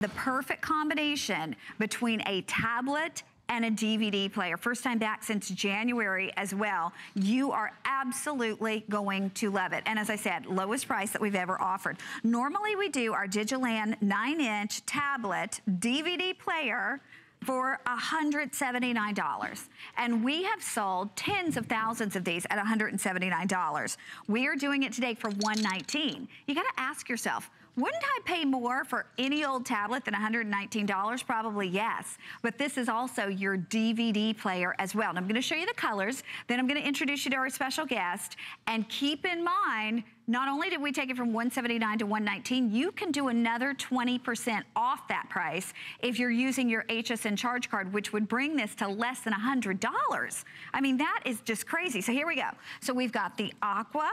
the perfect combination between a tablet and a DVD player. First time back since January as well. You are absolutely going to love it. And as I said, lowest price that we've ever offered. Normally we do our Digiland 9-inch tablet DVD player for $179. And we have sold tens of thousands of these at $179. We are doing it today for 119. You gotta ask yourself, wouldn't I pay more for any old tablet than $119? Probably yes. But this is also your DVD player as well. And I'm gonna show you the colors, then I'm gonna introduce you to our special guest. And keep in mind, not only did we take it from 179 to 119, you can do another 20% off that price if you're using your HSN charge card, which would bring this to less than $100. I mean, that is just crazy. So here we go. So we've got the aqua.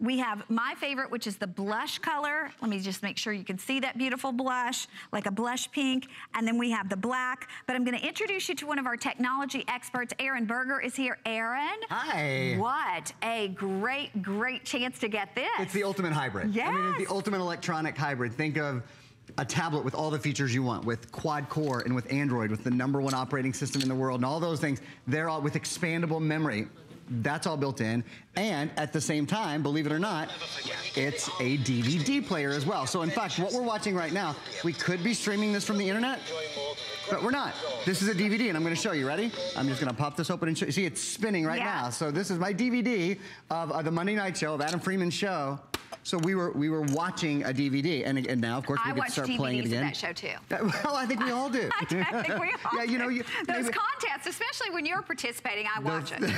We have my favorite, which is the blush color. Let me just make sure you can see that beautiful blush, like a blush pink. And then we have the black. But I'm gonna introduce you to one of our technology experts. Aaron Berger is here. Aaron. Hi. What a great, great chance to get this. It's the ultimate hybrid. Yes. I mean, it's the ultimate electronic hybrid. Think of a tablet with all the features you want, with quad core and with Android, with the number one operating system in the world and all those things. They're all with expandable memory. That's all built in. And at the same time, believe it or not, it's a DVD player as well. So in fact, what we're watching right now, we could be streaming this from the internet, but we're not. This is a DVD and I'm gonna show you, ready? I'm just gonna pop this open and show you. See, it's spinning right Yeah. now. So this is my DVD of uh, the Monday Night Show, of Adam Freeman's show. So we were we were watching a DVD, and, and now of course we I could watch start playing it DVDs of again. that show too. Well, I think we all do. I think we all yeah, you know, you, Those maybe- contests, especially when you're participating, I watch those- it.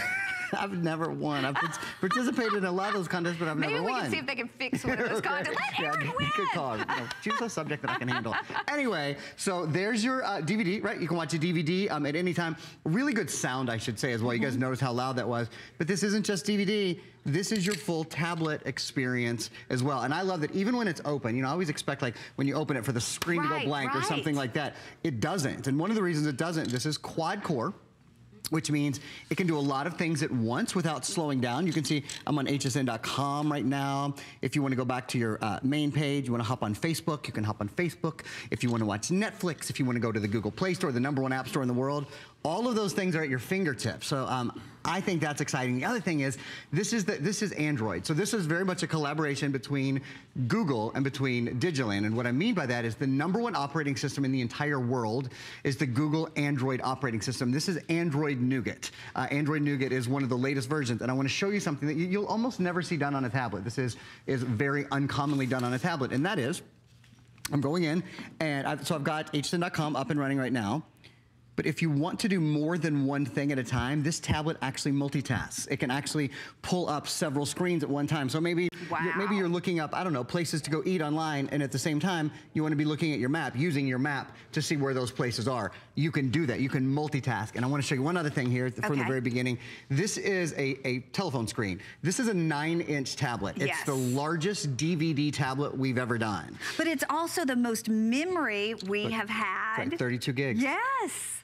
I've never won. I've participated in a lot of those contests, but I've Maybe never we won. can see if they can fix one of those contests. Let Yeah, Aaron win. Good call. No, choose a subject that I can handle. Anyway, so there's your uh, DVD, right? You can watch a DVD um, at any time. Really good sound, I should say, as well. You guys Mm-hmm. noticed how loud that was. But this isn't just DVD. This is your full tablet experience as well. And I love that even when it's open, you know, I always expect like when you open it for the screen to go blank or something like that. It doesn't. And one of the reasons it doesn't, this is quad core which means it can do a lot of things at once without slowing down. You can see I'm on hsn.com right now. If you want to go back to your uh, main page, you want to hop on Facebook, you can hop on Facebook. If you want to watch Netflix, if you want to go to the Google Play Store, the number one app store in the world, all of those things are at your fingertips. So um, I think that's exciting. The other thing is, this is, the, this is Android. So this is very much a collaboration between Google and between Digiland. And what I mean by that is the number one operating system in the entire world is the Google Android operating system. This is Android Nougat. Uh, Android Nougat is one of the latest versions. And I want to show you something that you, you'll almost never see done on a tablet. This is, is very uncommonly done on a tablet. And that is, I'm going in, and I've, so I've got hsn.com up and running right now. But if you want to do more than one thing at a time, this tablet actually multitasks. It can actually pull up several screens at one time. So maybe, Wow. maybe you're looking up, I don't know, places to go eat online, and at the same time, you want to be looking at your map, using your map to see where those places are. You can do that. You can multitask. And I want to show you one other thing here from the very beginning. This is a, a telephone screen. This is a nine-inch tablet. It's Yes. the largest DVD tablet we've ever done. But it's also the most memory we have had. like 32 gigs. Yes.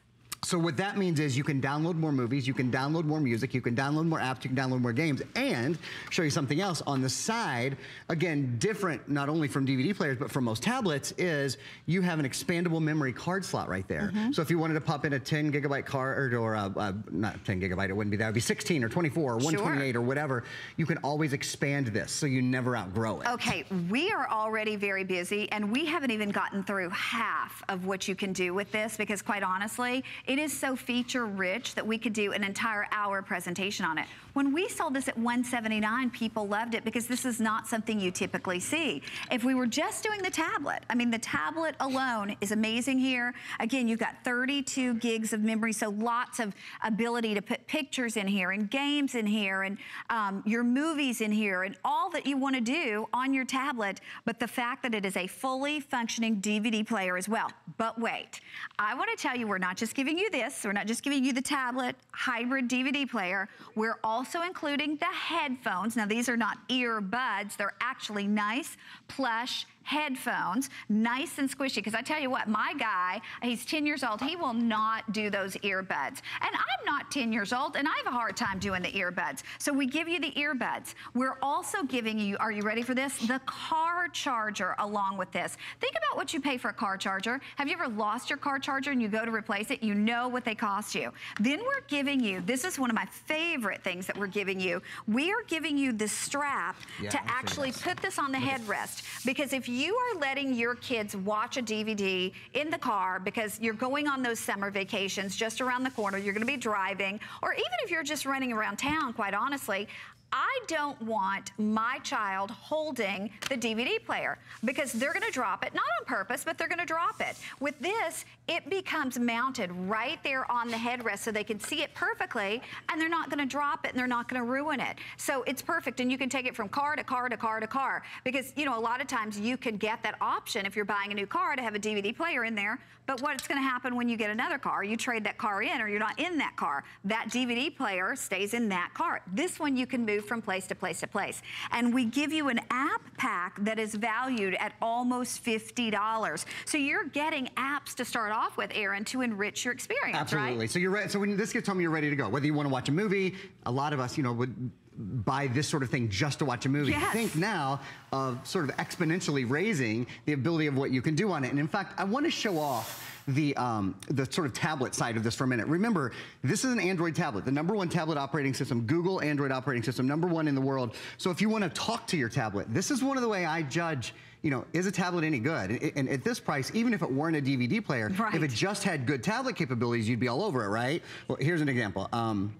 So what that means is you can download more movies, you can download more music, you can download more apps, you can download more games, and show you something else on the side, again, different not only from DVD players, but from most tablets, is you have an expandable memory card slot right there. Mm-hmm. So if you wanted to pop in a 10 gigabyte card, or a, uh, not 10 gigabyte, it wouldn't be that, it would be 16 or 24 or 128 or whatever, you can always expand this so you never outgrow it. Okay, we are already very busy and we haven't even gotten through half of what you can do with this because quite honestly, it is so feature rich that we could do an entire hour presentation on it. When we sold this at 179, people loved it because this is not something you typically see. If we were just doing the tablet, I mean, the tablet alone is amazing here. Again, you've got 32 gigs of memory, so lots of ability to put pictures in here and games in here and um, your movies in here and all that you want to do on your tablet. But the fact that it is a fully functioning DVD player as well. But wait, I want to tell you, we're not just giving you this. We're not just giving you the tablet hybrid DVD player. We're also including the headphones. Now, these are not earbuds. They're actually nice, plush headphones, nice and squishy. Because I tell you what, my guy, he's 10 years old, he will not do those earbuds. And I'm not 10 years old, and I have a hard time doing the earbuds. So we give you the earbuds. We're also giving you, are you ready for this? The car charger along with this. Think about what you pay for a car charger. Have you ever lost your car charger and you go to replace it? You know what they cost you. Then we're giving you, this is one of my favorite things that we're giving you. We are giving you the strap Yeah, to actually put this on the headrest because if you are letting your kids watch a DVD in the car because you're going on those summer vacations just around the corner, you're going to be driving, or even if you're just running around town, quite honestly, I don't want my child holding the DVD player because they're going to drop it, not on purpose, but they're going to drop it. With this, it becomes mounted right there on the headrest so they can see it perfectly and they're not going to drop it and they're not going to ruin it. So it's perfect and you can take it from car to car to car to car because, you know, a lot of times you can get that option if you're buying a new car to have a DVD player in there. But what's going to happen when you get another car? You trade that car in or you're not in that car. That DVD player stays in that car. This one you can move from place to place to place. And we give you an app pack that is valued at almost $50. So you're getting apps to start off with, Aaron, to enrich your experience, Absolutely. right? So you're right. So when this gets home, you're ready to go. Whether you want to watch a movie, a lot of us, you know, would buy this sort of thing just to watch a movie. Yes. Think now of sort of exponentially raising the ability of what you can do on it. And in fact, I want to show off the um, the sort of tablet side of this for a minute. Remember, this is an Android tablet, the number one tablet operating system, Google Android operating system, number one in the world. So if you want to talk to your tablet, this is one of the way I judge. You know, is a tablet any good? And, and at this price, even if it weren't a DVD player, Right. if it just had good tablet capabilities, you'd be all over it, right? Well, here's an example. Um,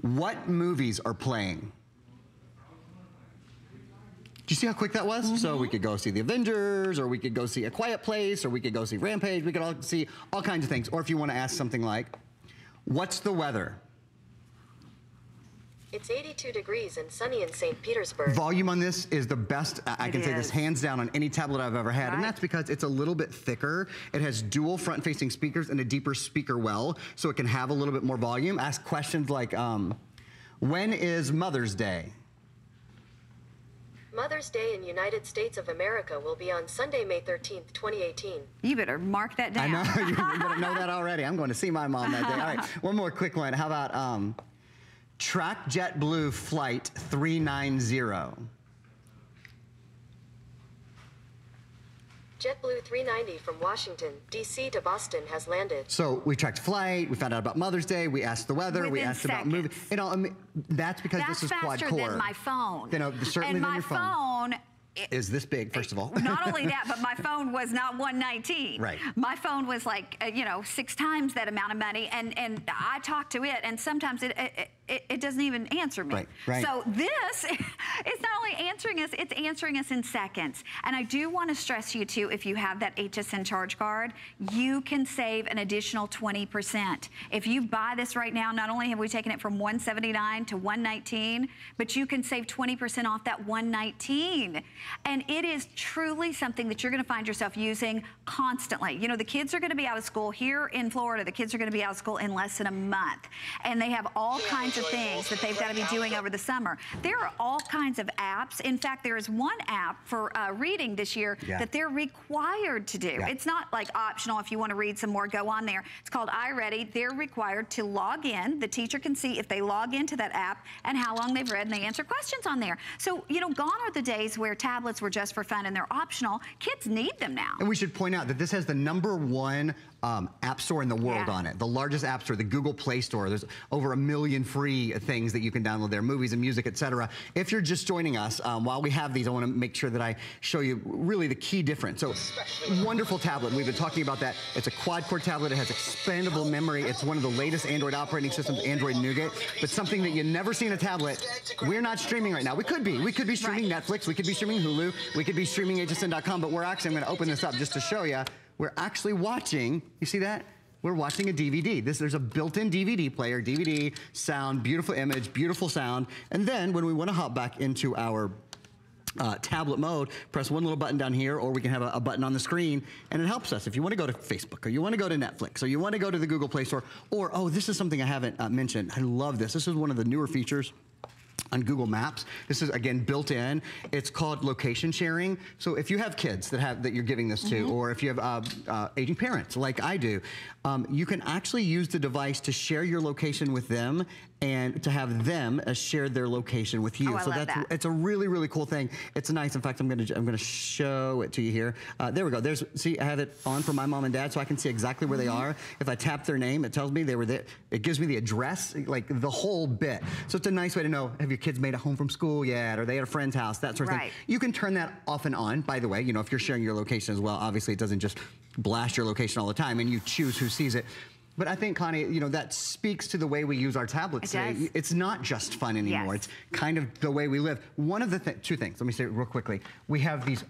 what movies are playing? Do you see how quick that was? So we could go see The Avengers, or we could go see A Quiet Place, or we could go see Rampage. We could all see all kinds of things. Or if you want to ask something like, what's the weather? It's 82 degrees and sunny in St. Petersburg. Volume on this is the best, I I It can say this hands down on any tablet I've ever had. Right. And that's because it's a little bit thicker. It has dual front facing speakers and a deeper speaker well, so it can have a little bit more volume. Ask questions like, um, when is Mother's Day? Mother's Day in United States of America will be on Sunday, May 13th, 2018. You better mark that down. I know, you better know that already. I'm going to see my mom that day. All right, one more quick one. How about um, track JetBlue flight 390? JetBlue 390 from Washington, D.C. to Boston has landed. So we tracked flight, we found out about Mother's Day, we asked the weather, we Within asked about movie. seconds. You know, I mean, that's because That's this is quad core. That's faster than my phone. You know, certainly and than my your phone. phone it- Is this big, first of all? not only that, but my phone was not 119. Right. My phone was like, uh, you know, six times that amount of money, and and I talk to it, and sometimes it it, it, it doesn't even answer me. Right, right. So this is not only answering us, it's answering us in seconds. And I do want to stress you too, if you have that HSN charge card, you can save an additional 20%. If you buy this right now, not only have we taken it from 179 to 119, but you can save 20% off that 119. And it is truly something that you're going to find yourself using constantly. You know, the kids are going to be out of school here in Florida. The kids are going to be out of school in less than a month. And they have all kinds of things that they've got to be doing over the summer. There are all kinds of apps. In fact, there is one app for uh, reading this year Yeah. that they're required to do. Yeah. It's not like optional if you want to read some more, go on there. It's called iReady. They're required to log in. The teacher can see if they log into that app and how long they've read and they answer questions on there. So, you know, gone are the days where tablets were just for fun and they're optional. Kids need them now. And we should point out that this has the number one um, app store in the world Yeah. on it. The largest app store, the Google Play Store. There's over a million free things that you can download there, movies and music, etc. If you're just joining us, um, while we have these, I want to make sure that I show you really the key difference. So, wonderful tablet. We've been talking about that. It's a quad-core tablet. It has expandable memory. It's one of the latest Android operating systems, Android Nougat. But something that you never see in a tablet. We're not streaming right now. We could be. We could be streaming Right. Netflix. We could be streaming Hulu. We could be streaming HSN.com. But we're actually, I'm going to open this up just to show you. We're actually watching. You see that? We're watching a DVD. This there's a built-in DVD player, DVD sound, beautiful image, beautiful sound. And then when we want to hop back into our uh, tablet mode, press one little button down here, or we can have a, a button on the screen, and it helps us. If you want to go to Facebook, or you want to go to Netflix, or you want to go to the Google Play Store, or oh, this is something I haven't uh, mentioned. I love this. This is one of the newer features. On Google Maps. This is again built in. It's called location sharing. So if you have kids that have that you're giving this to, or if you have uh, uh, aging parents like I do, um, you can actually use the device to share your location with them and to have them uh, share their location with you. Oh, so that's that. it's a really really cool thing. It's nice. In fact, I'm gonna I'm gonna show it to you here. Uh, there we go. There's see I have it on for my mom and dad, so I can see exactly where they Mm-hmm. are. If I tap their name, it tells me they were there. It gives me the address, like the whole bit. So it's a nice way to know have your kids made it home from school yet? or they at a friend's house? That sort of Right. thing. You can turn that off and on. By the way, you know if you're sharing your location as well, obviously it doesn't just blast your location all the time, and you choose who sees it. But I think, Connie, you know, that speaks to the way we use our tablets It today. does. It's not just fun anymore. Yes. It's kind of the way we live. One of the th- two things, let me say it real quickly. We have these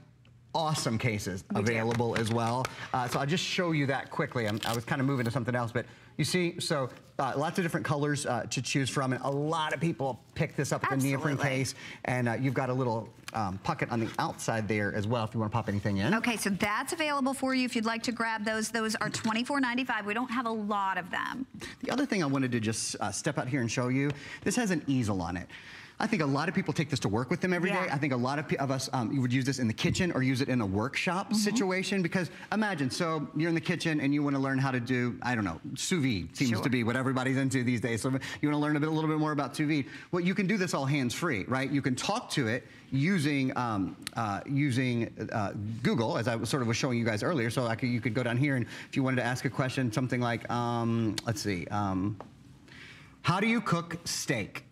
awesome cases We do. available as well. Uh, so I'll just show you that quickly. I'm, I was kind of moving to something else, but you see, so uh, lots of different colors uh, to choose from, and a lot of people pick this up with the neoprene case, and uh, you've got a little um, pocket on the outside there as well if you want to pop anything in. Okay, so that's available for you if you'd like to grab those. Those are $24.95. We don't have a lot of them. The other thing I wanted to just uh, step out here and show you, this has an easel on it. I think a lot of people take this to work with them every day. Yeah. I think a lot of, of us um, you would use this in the kitchen or use it in a workshop Mm-hmm. situation because imagine, so you're in the kitchen and you want to learn how to do, I don't know, sous vide seems Sure. to be what everybody's into these days. So you want to learn a, bit, a little bit more about sous vide. Well, you can do this all hands-free, right? You can talk to it using um, uh, using uh, Google, as I was sort of was showing you guys earlier. So I could, you could go down here and if you wanted to ask a question, something like, um, let's see, um, how do you cook steak?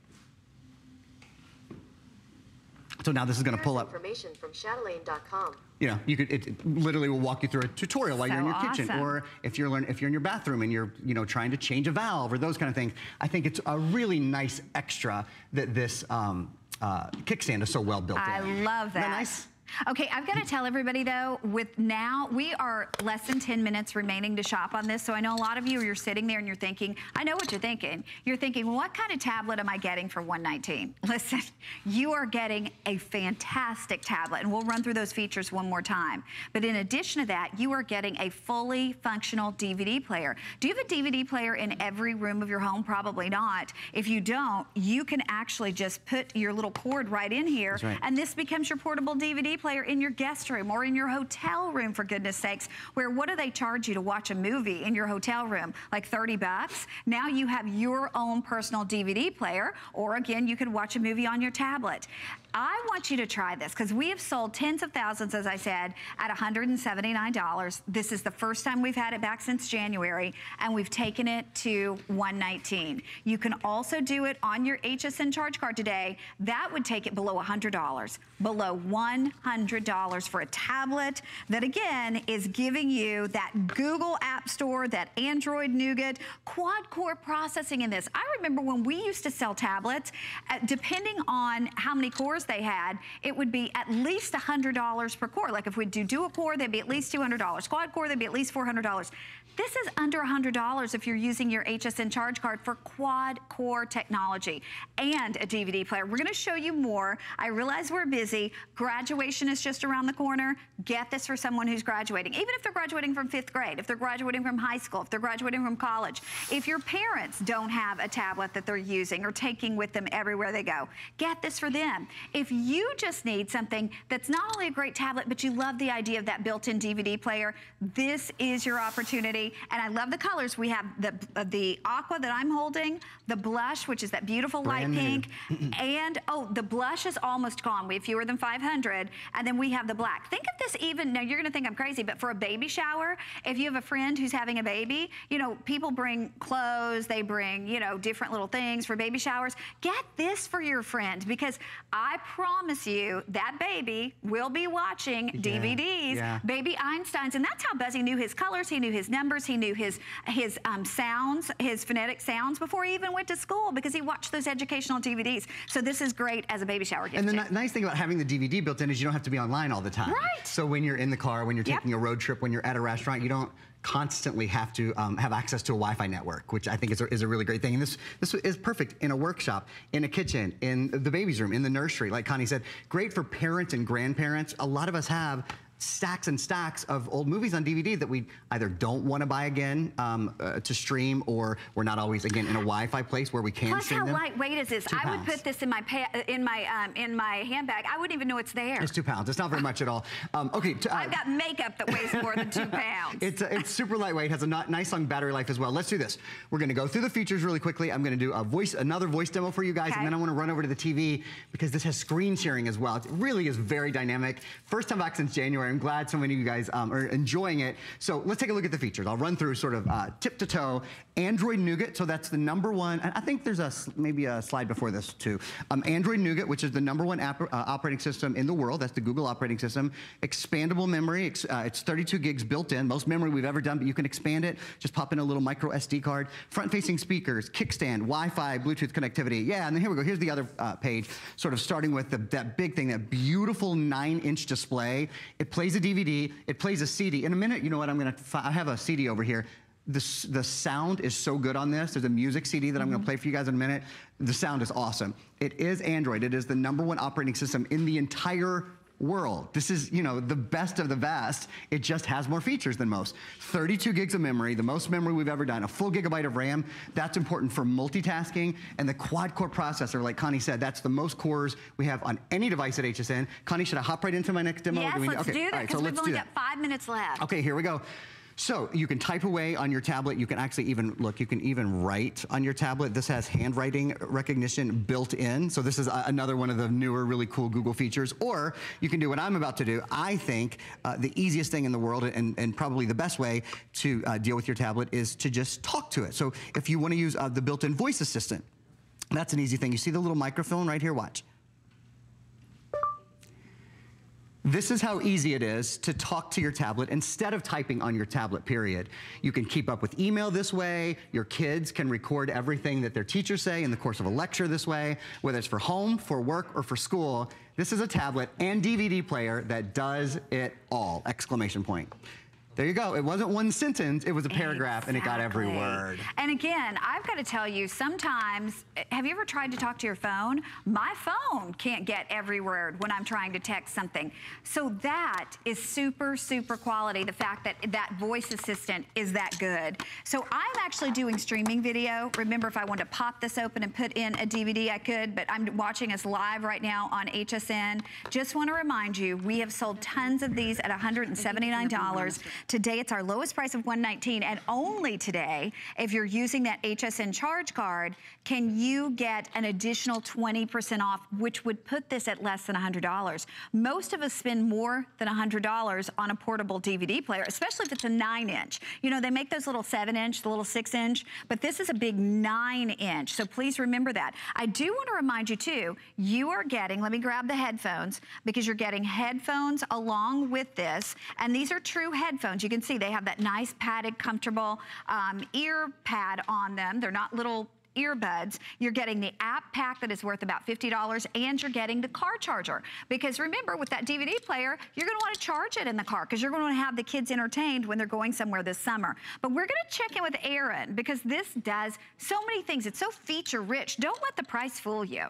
So now this is going to pull up. information from Chatelaine.com. You know, you could it it literally will walk you through a tutorial while you're in So your kitchen, or if you're learn if you're in your bathroom and you're you know trying to change a valve or those kind of things. I think it's a really nice extra that this um, uh, kickstand is so well built I in. love Isn't that. nice? Okay, I've got to tell everybody though, with now, we are less than 10 minutes remaining to shop on this. So I know a lot of you, you're sitting there and you're thinking, I know what you're thinking. You're thinking, well, what kind of tablet am I getting for 119? Listen, you are getting a fantastic tablet and we'll run through those features one more time. But in addition to that, you are getting a fully functional DVD player. Do you have a DVD player in every room of your home? Probably not. If you don't, you can actually just put your little cord right in here right. and this becomes your portable DVD player in your guest room or in your hotel room, for goodness sakes, where what do they charge you to watch a movie in your hotel room? Like 30 bucks? Now you have your own personal DVD player, or again, you can watch a movie on your tablet. I want you to try this because we have sold tens of thousands, as I said, at $179. This is the first time we've had it back since January, and we've taken it to 119. You can also do it on your HSN charge card today. That would take it below $100, below $100 for a tablet that, again, is giving you that Google App Store, that Android Nougat, quad core processing in this. I remember when we used to sell tablets, uh, depending on how many cores they had, it would be at least $100 per core. Like if we do dual core, they'd be at least $200. Quad core, they'd be at least $400. This is under $100 if you're using your HSN charge card for quad core technology and a DVD player. We're gonna show you more. I realize we're busy. Graduation is just around the corner. Get this for someone who's graduating. Even if they're graduating from fifth grade, if they're graduating from high school, if they're graduating from college. If your parents don't have a tablet that they're using or taking with them everywhere they go, get this for them. If you just need something that's not only a great tablet, but you love the idea of that built-in DVD player, this is your opportunity. And I love the colors. We have the, uh, the aqua that I'm holding, the blush, which is that beautiful Brand light new. pink, and oh, the blush is almost gone. We have fewer than 500, and then we have the black. Think of this even, now you're gonna think I'm crazy, but for a baby shower, if you have a friend who's having a baby, you know, people bring clothes, they bring, you know, different little things for baby showers. Get this for your friend because I promise you that baby will be watching DVDs, yeah. baby Einsteins, and that's how Buzzy knew his colors, he knew his numbers, he knew his, his um, sounds, his phonetic sounds before he even went to school because he watched those educational DVDs. So this is great as a baby shower gift. And the nice thing about having the DVD built in is you don't have to be online all the time. Right. So when you're in the car, when you're Yep. taking a road trip, when you're at a restaurant, you don't constantly have to um, have access to a Wi-Fi network, which I think is a, is a really great thing. And this this is perfect in a workshop, in a kitchen, in the baby's room, in the nursery. Like Connie said, great for parents and grandparents. A lot of us have stacks and stacks of old movies on DVD that we either don't want to buy again um, uh, to stream, or we're not always again in a Wi-Fi place where we can Plus, how them. lightweight is this? Two I would put this in my pa- in my um, in my handbag. I wouldn't even know it's there. It's two pounds. It's not very much at all. Um, okay. uh, I've got makeup that weighs more than two pounds. It's, uh, it's super lightweight, has a not, nice long battery life as well. Let's do this. We're gonna go through the features really quickly. I'm gonna do a voice, another voice demo for you guys, Okay. and then I wanna run over to the TV because this has screen sharing as well. It really is very dynamic. First time back since January. I'm glad so many of you guys um, are enjoying it. So let's take a look at the features. I'll run through sort of uh, tip to toe. Android Nougat, so that's the number one, and I think there's a maybe a slide before this too. Um, Android Nougat, which is the number one uh, operating system in the world. That's the Google operating system. Expandable memory. Ex- uh, it's 32 gigs built in. Most memory we've ever done, but you can expand it. Just pop in a little micro SD card. Front-facing speakers, kickstand, Wi-Fi, Bluetooth connectivity. Yeah, and then here we go. Here's the other uh, page, sort of starting with the, that big thing, that beautiful nine-inch display. It plays a DVD. It plays a CD. In a minute, you know what? I'm gonna. I have a CD over here. The, the sound is so good on this. There's a music CD that I'm going to mm-hmm. play for you guys in a minute. The sound is awesome. It is Android. It is the number one operating system in the entire world. This is, you know, the best of the best. It just has more features than most. 32 gigs of memory, the most memory we've ever done, a full gigabyte of RAM. That's important for multitasking. And the quad core processor, like Connie said, that's the most cores we have on any device at HSN. Connie, should I hop right into my next demo? yes, we- let's okay, do that right, because so we've only got five minutes left. Okay, here we go. So you can type away on your tablet. You can actually even, look, you can even write on your tablet. This has handwriting recognition built in. So this is another one of the newer, really cool Google features. Or you can do what I'm about to do. I think uh, the easiest thing in the world and, and probably the best way to uh, deal with your tablet is to just talk to it. So if you want to use uh, the built-in voice assistant, that's an easy thing. You see the little microphone right here? Watch. This is how easy it is to talk to your tablet instead of typing on your tablet, period. You can keep up with email this way. Your kids can record everything that their teachers say in the course of a lecture this way, whether it's for home, for work, or for school. This is a tablet and DVD player that does it all, exclamation point. There you go. It wasn't one sentence, it was a paragraph and it got every word. And again, I've got to tell you, sometimes, have you ever tried to talk to your phone? My phone can't get every word when I'm trying to text something. So that is super, super quality, the fact that that voice assistant is that good. So I'm actually doing streaming video. Remember, if I wanted to pop this open and put in a DVD, I could, but I'm watching us live right now on HSN. Just want to remind you, we have sold tons of these at $179. Today, it's our lowest price of 119, and only today, if you're using that HSN charge card, can you get an additional 20% off, which would put this at less than $100. Most of us spend more than $100 on a portable DVD player, especially if it's a nine inch. You know, they make those little seven inch, the little six inch, but this is a big nine inch. So please remember that. I do want to remind you too, you are getting, let me grab the headphones, because you're getting headphones along with this. And these are true headphones. You can see they have that nice padded, comfortable um, ear pad on them. They're not little earbuds. You're getting the app pack that is worth about $50 and you're getting the car charger. Because remember with that DVD player, you're gonna wanna charge it in the car because you're gonna have the kids entertained when they're going somewhere this summer. But we're gonna check in with Aaron because this does so many things. It's so feature rich. Don't let the price fool you.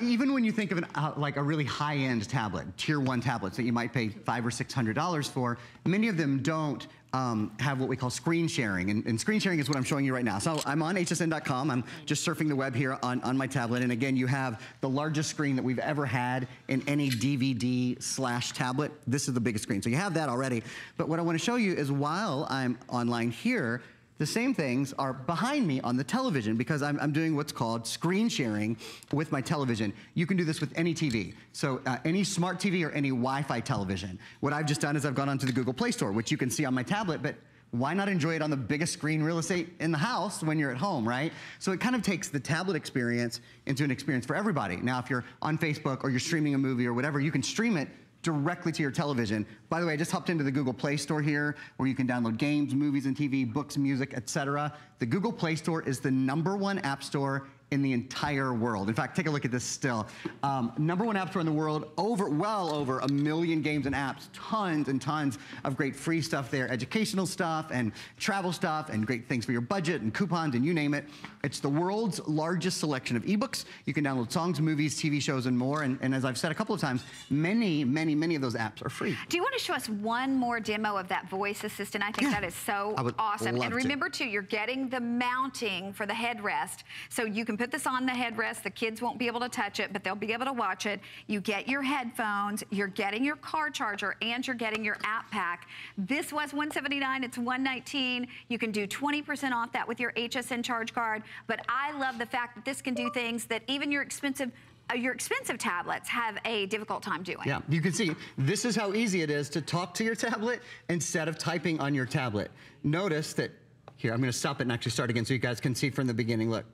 Even when you think of an, uh, like a really high-end tablet, tier one tablets that you might pay five or six hundred dollars for, many of them don't um, have what we call screen sharing, and, and screen sharing is what I'm showing you right now. So I'm on hsn.com. I'm just surfing the web here on, on my tablet, and again, you have the largest screen that we've ever had in any DVD slash tablet. This is the biggest screen, so you have that already. But what I want to show you is while I'm online here, the same things are behind me on the television because I'm, I'm doing what's called screen sharing with my television. You can do this with any TV. So uh, any smart TV or any Wi-Fi television. What I've just done is I've gone onto the Google Play Store, which you can see on my tablet, but why not enjoy it on the biggest screen real estate in the house when you're at home, right? So it kind of takes the tablet experience into an experience for everybody. Now, if you're on Facebook or you're streaming a movie or whatever, you can stream it directly to your television. By the way, I just hopped into the Google Play Store here where you can download games, movies and TV, books, music, etc. The Google Play Store is the number one app store in the entire world. In fact, take a look at this still. Um, number one app store in the world, over well over a million games and apps, tons and tons of great free stuff there, educational stuff and travel stuff and great things for your budget and coupons and you name it. It's the world's largest selection of ebooks. You can download songs, movies, TV shows, and more. And, and as I've said a couple of times, many, many, many of those apps are free. Do you want to show us one more demo of that voice assistant? I think Yeah. that is so awesome. And to. remember too, you're getting the mounting for the headrest. So you can put this on the headrest. The kids won't be able to touch it, but they'll be able to watch it. You get your headphones, you're getting your car charger, and you're getting your app pack. This was 179, it's 119. You can do 20% off that with your HSN charge card. But I love the fact that this can do things that even your expensive uh, your expensive tablets have a difficult time doing. Yeah, you can see this is how easy it is to talk to your tablet instead of typing on your tablet. Notice that, here, I'm gonna stop it and actually start again so you guys can see from the beginning, look.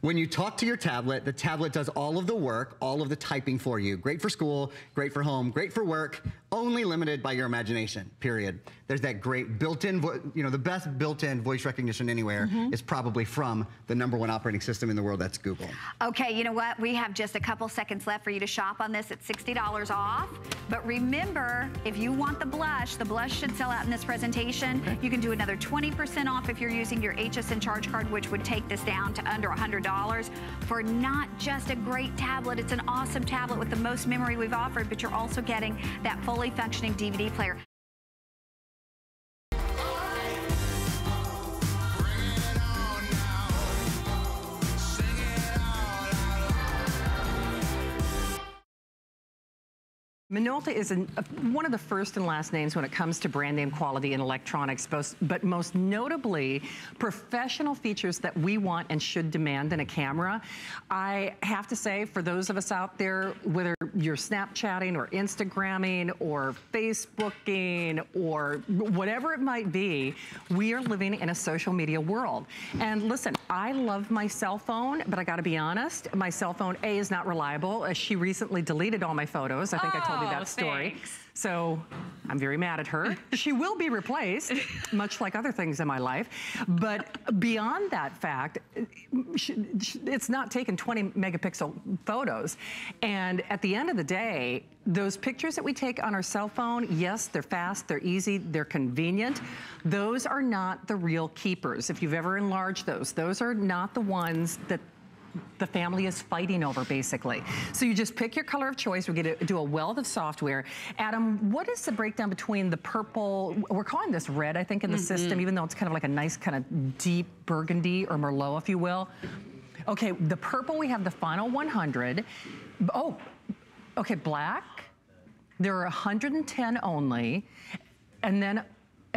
When you talk to your tablet, the tablet does all of the work, all of the typing for you. Great for school, great for home, great for work, only limited by your imagination, period. There's that great built-in, you know, the best built-in voice recognition anywhere mm-hmm. is probably from the number one operating system in the world, that's Google. Okay, you know what? We have just a couple seconds left for you to shop on this at $60 off. But remember, if you want the blush, the blush should sell out in this presentation. You can do another 20% off if you're using your HSN charge card, which would take this down to under $100 for not just a great tablet. It's an awesome tablet with the most memory we've offered, but you're also getting that fully functioning DVD player. Minolta is an, one of the first and last names when it comes to brand name quality in electronics, both, but most notably, professional features that we want and should demand in a camera. I have to say, for those of us out there, whether you're Snapchatting or Instagramming or Facebooking or whatever it might be, we are living in a social media world. And listen, I love my cell phone, but I gotta be honest, my cell phone, A, is not reliable. Uh, She recently deleted all my photos. I think I told you Oh, that story. thanks. So I'm very mad at her. she will be replaced, much like other things in my life. But beyond that fact, it's not taking 20 megapixel photos. And at the end of the day, those pictures that we take on our cell phone, yes, they're fast, they're easy, they're convenient. Those are not the real keepers. If you've ever enlarged those, those are not the ones that the family is fighting over, basically. So you just pick your color of choice. We get to do a wealth of software. Adam, what is the breakdown between the purple, we're calling this red, I think, in the mm-hmm. system, even though it's kind of like a nice kind of deep burgundy or Merlot, if you will. Okay, the purple, we have the final 100. Oh, okay, black. There are 110 only. And then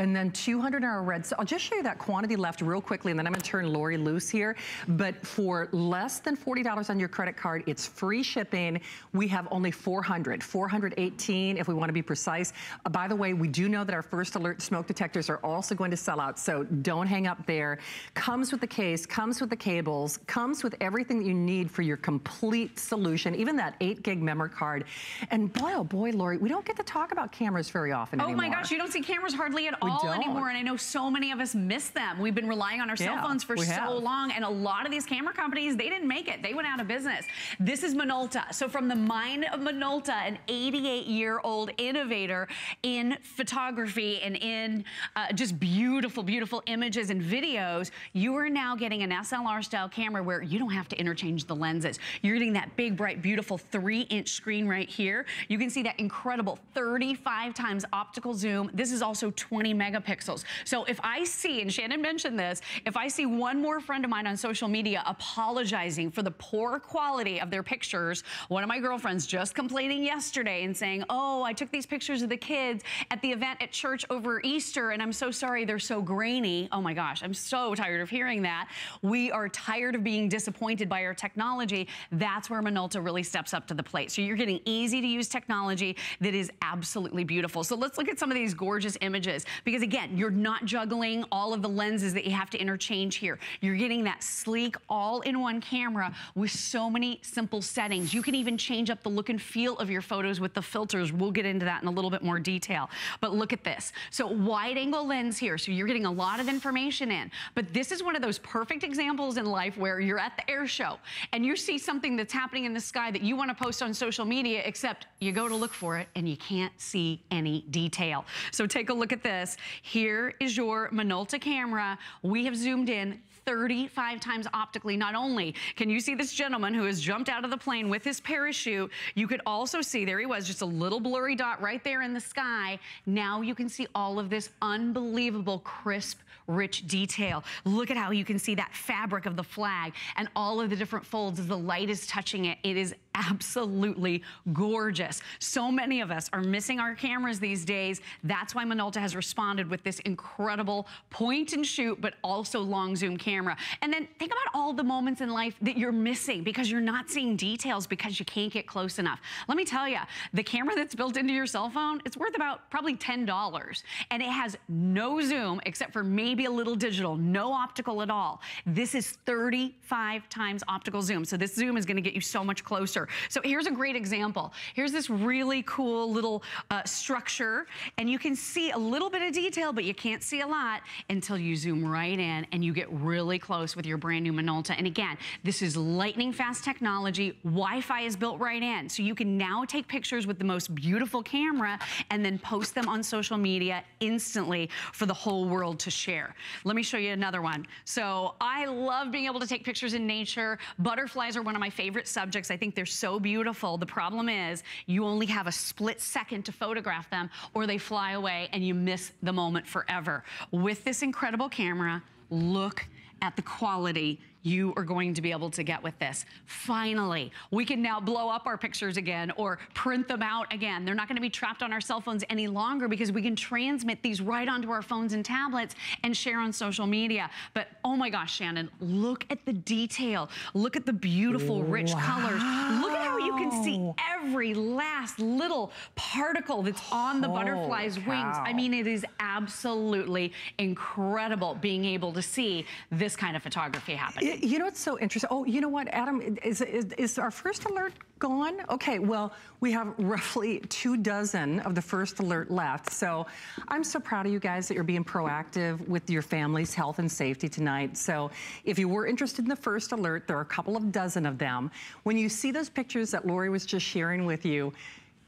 and then 200 are red. So I'll just show you that quantity left real quickly, and then I'm gonna turn Lori loose here. But for less than $40 on your credit card, it's free shipping. We have only 400, 418 if we wanna be precise. Uh, by the way, we do know that our first alert smoke detectors are also going to sell out, so don't hang up there. Comes with the case, comes with the cables, comes with everything that you need for your complete solution, even that eight gig memory card. And boy, oh boy, Lori, we don't get to talk about cameras very often Oh anymore. my gosh, you don't see cameras hardly at We all don't. anymore. And I know so many of us miss them. We've been relying on our cell phones for so have. long. And a lot of these camera companies, they didn't make it. They went out of business. This is Minolta. So from the mind of Minolta, an 88 year old innovator in photography and in uh, just beautiful, beautiful images and videos, you are now getting an SLR style camera where you don't have to interchange the lenses. You're getting that big, bright, beautiful three inch screen right here. You can see that incredible 35 times optical zoom. This is also 20 megapixels. So if I see, and Shannon mentioned this, if I see one more friend of mine on social media apologizing for the poor quality of their pictures, one of my girlfriends just complaining yesterday and saying, oh, I took these pictures of the kids at the event at church over Easter and I'm so sorry they're so grainy. Oh my gosh, I'm so tired of hearing that. We are tired of being disappointed by our technology. That's where Minolta really steps up to the plate. So you're getting easy to use technology that is absolutely beautiful. So let's look at some of these gorgeous images. Because again, you're not juggling all of the lenses that you have to interchange here. You're getting that sleek all-in-one camera with so many simple settings. You can even change up the look and feel of your photos with the filters. We'll get into that in a little bit more detail. But look at this. So wide angle lens here. So you're getting a lot of information in. But this is one of those perfect examples in life where you're at the air show and you see something that's happening in the sky that you want to post on social media, except you go to look for it and you can't see any detail. So take a look at this. Here is your Minolta camera. We have zoomed in 35 times optically. Not only can you see this gentleman who has jumped out of the plane with his parachute, you could also see, there he was, just a little blurry dot right there in the sky. Now you can see all of this unbelievable crisp rich detail. Look at how you can see that fabric of the flag and all of the different folds as the light is touching it. It is absolutely gorgeous. So many of us are missing our cameras these days. That's why Minolta has responded with this incredible point and shoot, but also long zoom camera. And then think about all the moments in life that you're missing because you're not seeing details because you can't get close enough. Let me tell you, the camera that's built into your cell phone, it's worth about probably $10 and it has no zoom except for maybe a little digital, no optical at all. This is 35 times optical zoom. So this zoom is gonna get you so much closer. So here's a great example. Here's this really cool little uh, structure and you can see a little bit of detail, but you can't see a lot until you zoom right in and you get really close with your brand new Minolta. And again, this is lightning fast technology. Wi-Fi is built right in. So you can now take pictures with the most beautiful camera and then post them on social media instantly for the whole world to share. Let me show you another one. So I love being able to take pictures in nature. Butterflies are one of my favorite subjects. I think they're so beautiful. The problem is you only have a split second to photograph them or they fly away and you miss the moment forever. With this incredible camera, look at the quality you are going to be able to get with this. Finally, we can now blow up our pictures again or print them out again. They're not gonna be trapped on our cell phones any longer because we can transmit these right onto our phones and tablets and share on social media. But oh my gosh, Shannon, look at the detail. Look at the beautiful, rich wow. colors. Look at how you can see oh. every last little particle that's on the butterfly's cow. wings. I mean, it is absolutely incredible being able to see this kind of photography happen. You know what's so interesting? Oh, you know what, Adam, is, is, is our first alert gone? Okay, well, we have roughly two dozen of the first alert left. So I'm so proud of you guys that you're being proactive with your family's health and safety tonight. So if you were interested in the first alert, there are a couple of dozen of them. When you see those pictures that Lori was just sharing with you,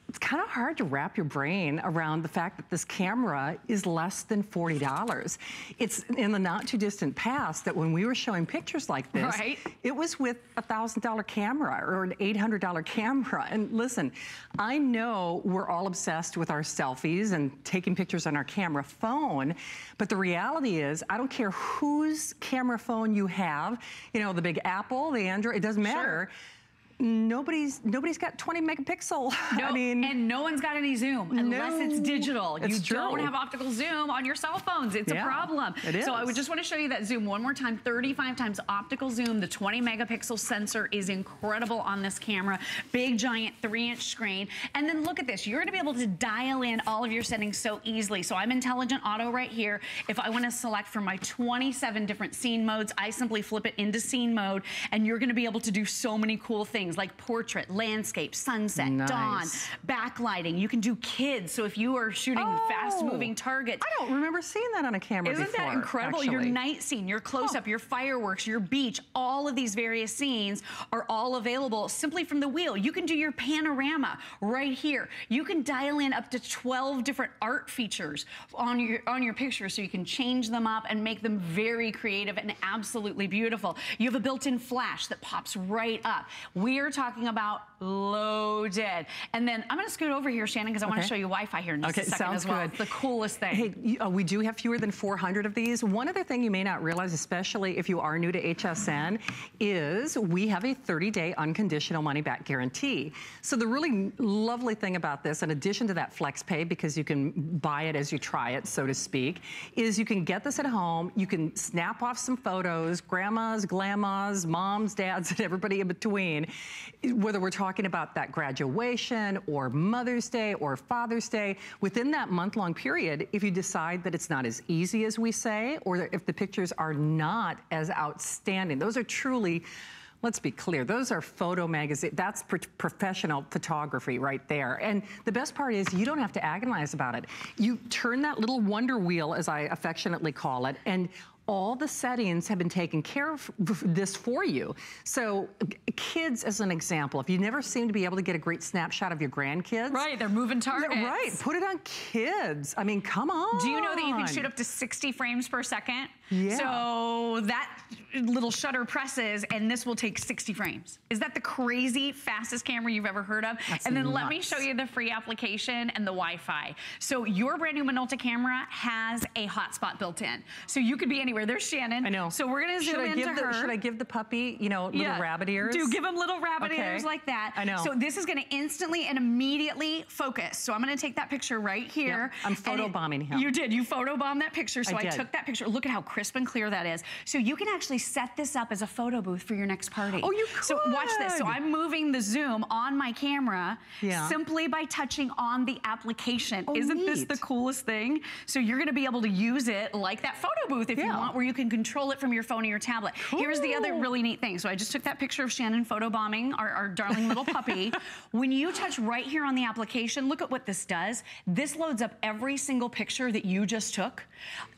it's kind of hard to wrap your brain around the fact that this camera is less than $40. It's in the not too distant past that when we were showing pictures like this, right. it was with a $1,000 camera or an $800 camera. And listen, I know we're all obsessed with our selfies and taking pictures on our camera phone, but the reality is I don't care whose camera phone you have, you know, the big Apple, the Android, it doesn't matter. Sure nobody's nobody's got 20 megapixel. No, I mean, and no one's got any zoom unless no, it's digital. It's you true. don't have optical zoom on your cell phones. It's yeah, a problem. It is. So I would just want to show you that zoom one more time. 35 times optical zoom. The 20 megapixel sensor is incredible on this camera. Big giant three inch screen. And then look at this. You're going to be able to dial in all of your settings so easily. So I'm intelligent auto right here. If I want to select from my 27 different scene modes, I simply flip it into scene mode and you're going to be able to do so many cool things things like portrait, landscape, sunset, nice. dawn, backlighting. You can do kids. So if you are shooting oh, fast moving targets. I don't remember seeing that on a camera Isn't before, that incredible? Actually. Your night scene, your close up, oh. your fireworks, your beach, all of these various scenes are all available simply from the wheel. You can do your panorama right here. You can dial in up to 12 different art features on your on your picture so you can change them up and make them very creative and absolutely beautiful. You have a built-in flash that pops right up. We're we're talking about loaded. And then I'm going to scoot over here, Shannon, because I okay. want to show you Wi-Fi here in just okay, a second as well. Good. the coolest thing. Hey, uh, we do have fewer than 400 of these. One other thing you may not realize, especially if you are new to HSN, is we have a 30-day unconditional money-back guarantee. So the really lovely thing about this, in addition to that flex pay, because you can buy it as you try it, so to speak, is you can get this at home, you can snap off some photos, grandmas, grandmas, moms, dads, and everybody in between, whether we're talking about that graduation or Mother's Day or Father's Day, within that month long period, if you decide that it's not as easy as we say, or if the pictures are not as outstanding, those are truly let's be clear, those are photo magazine. That's pro professional photography right there. And the best part is you don't have to agonize about it. You turn that little wonder wheel, as I affectionately call it, and all the settings have been taken care of this for you. So kids, as an example, if you never seem to be able to get a great snapshot of your grandkids. Right, they're moving targets. Right, put it on kids. I mean, come on. Do you know that you can shoot up to 60 frames per second? Yeah. So that little shutter presses and this will take 60 frames. Is that the crazy fastest camera you've ever heard of? That's and then nuts. let me show you the free application and the Wi-Fi. So your brand new Minolta camera has a hotspot built in. So you could be anywhere. There's Shannon. I know. So we're gonna zoom should I into give the, her. Should I give the puppy, you know, little rabbit ears? Do give him little rabbit Okay. ears like that. I know. So this is gonna instantly and immediately focus. So I'm gonna take that picture right here. I'm and it- photobombing him. You did, you photobombed that picture. So I I, took that picture. Look at how crisp and clear that is. So you can actually set this up as a photo booth for your next party. Oh, you So watch this. So. I'm moving the zoom on my camera Yeah. simply by touching on the application. Oh, Isn't this the coolest thing? So you're gonna be able to use it like that photo booth if you want, where you can control it from your phone or your tablet. Here's the other really neat thing. So I just took that picture of Shannon photobombing our, our darling little puppy. when you touch right here on the application, look at what this does. This loads up every single picture that you just took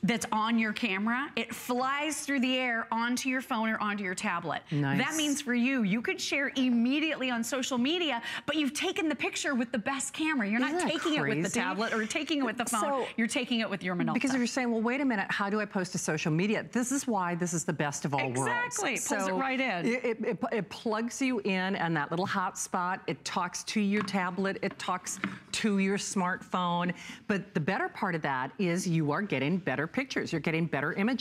that's on your camera. It flies through the air onto your phone or onto your tablet. Nice. That means for you, you could share immediately on social media, but you've taken the picture with the best camera. You're not Isn't that taking it with the tablet or taking it with the phone. So- You're taking it with your Minolta. Because if you're saying, well, wait a minute, how do I post to social media? This is why this is the best of all Exactly. worlds. Pulls it right in. It, it, it- it plugs you in and that little hotspot, it talks to your tablet, it talks to your smartphone. But the better part of that is you are getting better pictures. You're getting better images.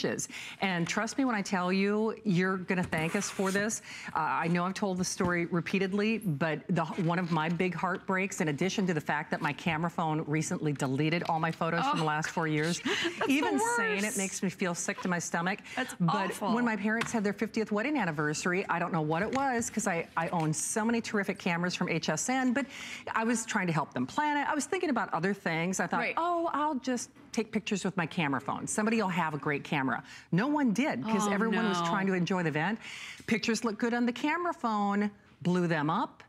And trust me when I tell you, you're going to thank us for this. Uh, I know I've told the story repeatedly, but the, one of my big heartbreaks, in addition to the fact that my camera phone recently deleted all my photos from the last four years, even saying it makes me feel sick to my stomach. That's but awful. when my parents had their 50th wedding anniversary, I don't know what it was because I, I own so many terrific cameras from HSN, but I was trying to help them plan it. I was thinking about other things. I thought, Right. oh, I'll just take pictures with my camera phone. Somebody will have a great camera. No one did because Oh, everyone was trying to enjoy the event. Pictures look good on the camera phone, blew them up.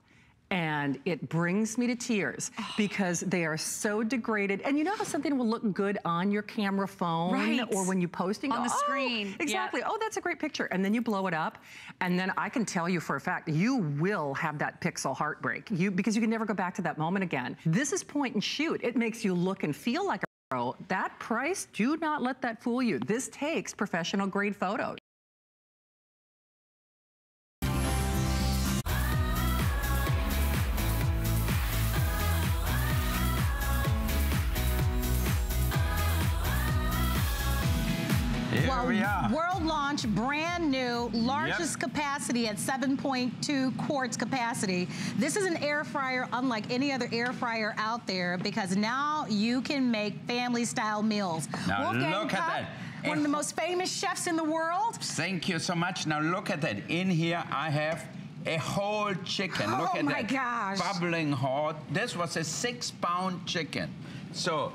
And it brings me to tears Oh. because they are so degraded. And you know how something will look good on your camera phone Right. or when you post and On go, the "Oh, screen. Exactly. Oh, that's a great picture. And then you blow it up. And then I can tell you for a fact, you will have that pixel heartbreak you because you can never go back to that moment again. This is point and shoot. It makes you look and feel like That price, do not let that fool you. This takes professional grade photos. Here Well, we are. Launch, brand new, largest capacity at 7.2 quarts capacity. This is an air fryer unlike any other air fryer out there because now you can make family style meals. Now Wolfgang look at that. One of the most famous chefs in the world. Thank you so much. Now look at that. In here I have a whole chicken. look Oh at my that. gosh. Bubbling hot. This was a six pound chicken. So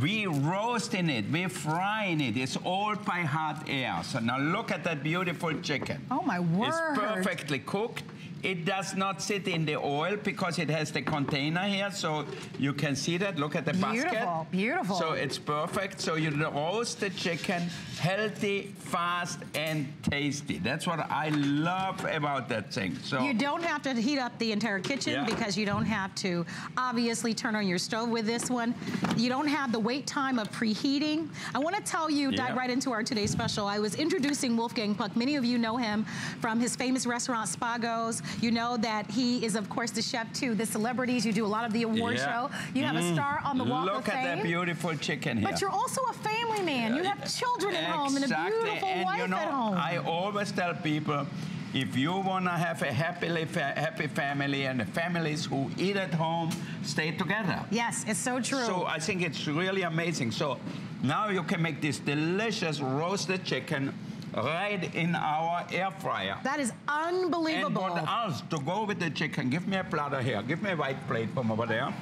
we roasting it, we frying it. It's all by hot air. So now look at that beautiful chicken. Oh, my word. It's perfectly cooked. It does not sit in the oil because it has the container here, so you can see that. Look at the basket. Beautiful, beautiful. So it's perfect. So you roast the chicken, healthy, fast, and tasty. That's what I love about that thing. So You don't have to heat up the entire kitchen Yeah. because you don't have to obviously turn on your stove with this one. You don't have the wait time of preheating. I want to tell you, dive right into our today's special. I was introducing Wolfgang Puck. Many of you know him from his famous restaurant Spagos. You know that he is, of course, the chef to the celebrities. You do a lot of the award Yeah. show. You have a mm. star on the Walk look of at that beautiful chicken here. But you're also a family man. You have children at home and a beautiful and wife you know, at home. I always tell people, if you want to have a happily fa- happy family and the families who eat at home stay together. yes, it's so true. So I think it's really amazing. So now you can make this delicious roasted chicken right in our air fryer. That is unbelievable. And what else to go with the chicken? Give me a platter here. Give me a white plate from over there.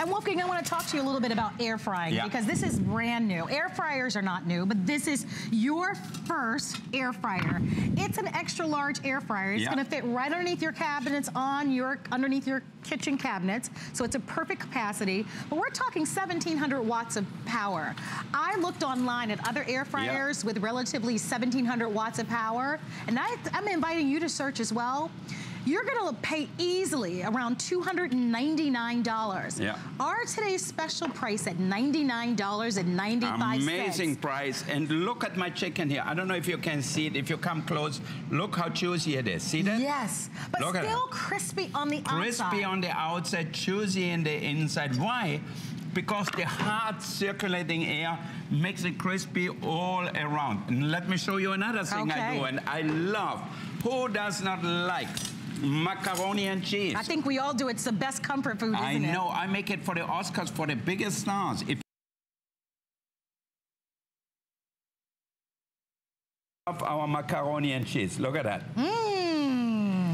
And Wolfgang, I want to talk to you a little bit about air frying Yeah. because this is brand new. Air fryers are not new, but this is your first air fryer. It's an extra large air fryer. It's Yeah. going to fit right underneath your cabinets on your underneath your kitchen cabinets. So it's a perfect capacity. But we're talking 1700 watts of power. I looked online at other air fryers with relatively 1700 watts of power, and I, I'm inviting you to search as well. You're going to pay easily around $299. Yeah. Our today's special price at $99.95. Amazing price. And look at my chicken here. I don't know if you can see it. If you come close, look how juicy it is. See that? Yes, but Look still crispy on the Crispy outside. Crispy on the outside, juicy in the inside. Why? Because the hot circulating air makes it crispy all around. And let me show you another thing I do, and I love. Who does not like macaroni and cheese? I think we all do. It's the best comfort food, isn't I it? know. I make it for the Oscars for the biggest stars. If of our macaroni and cheese. Look at that. Mmm.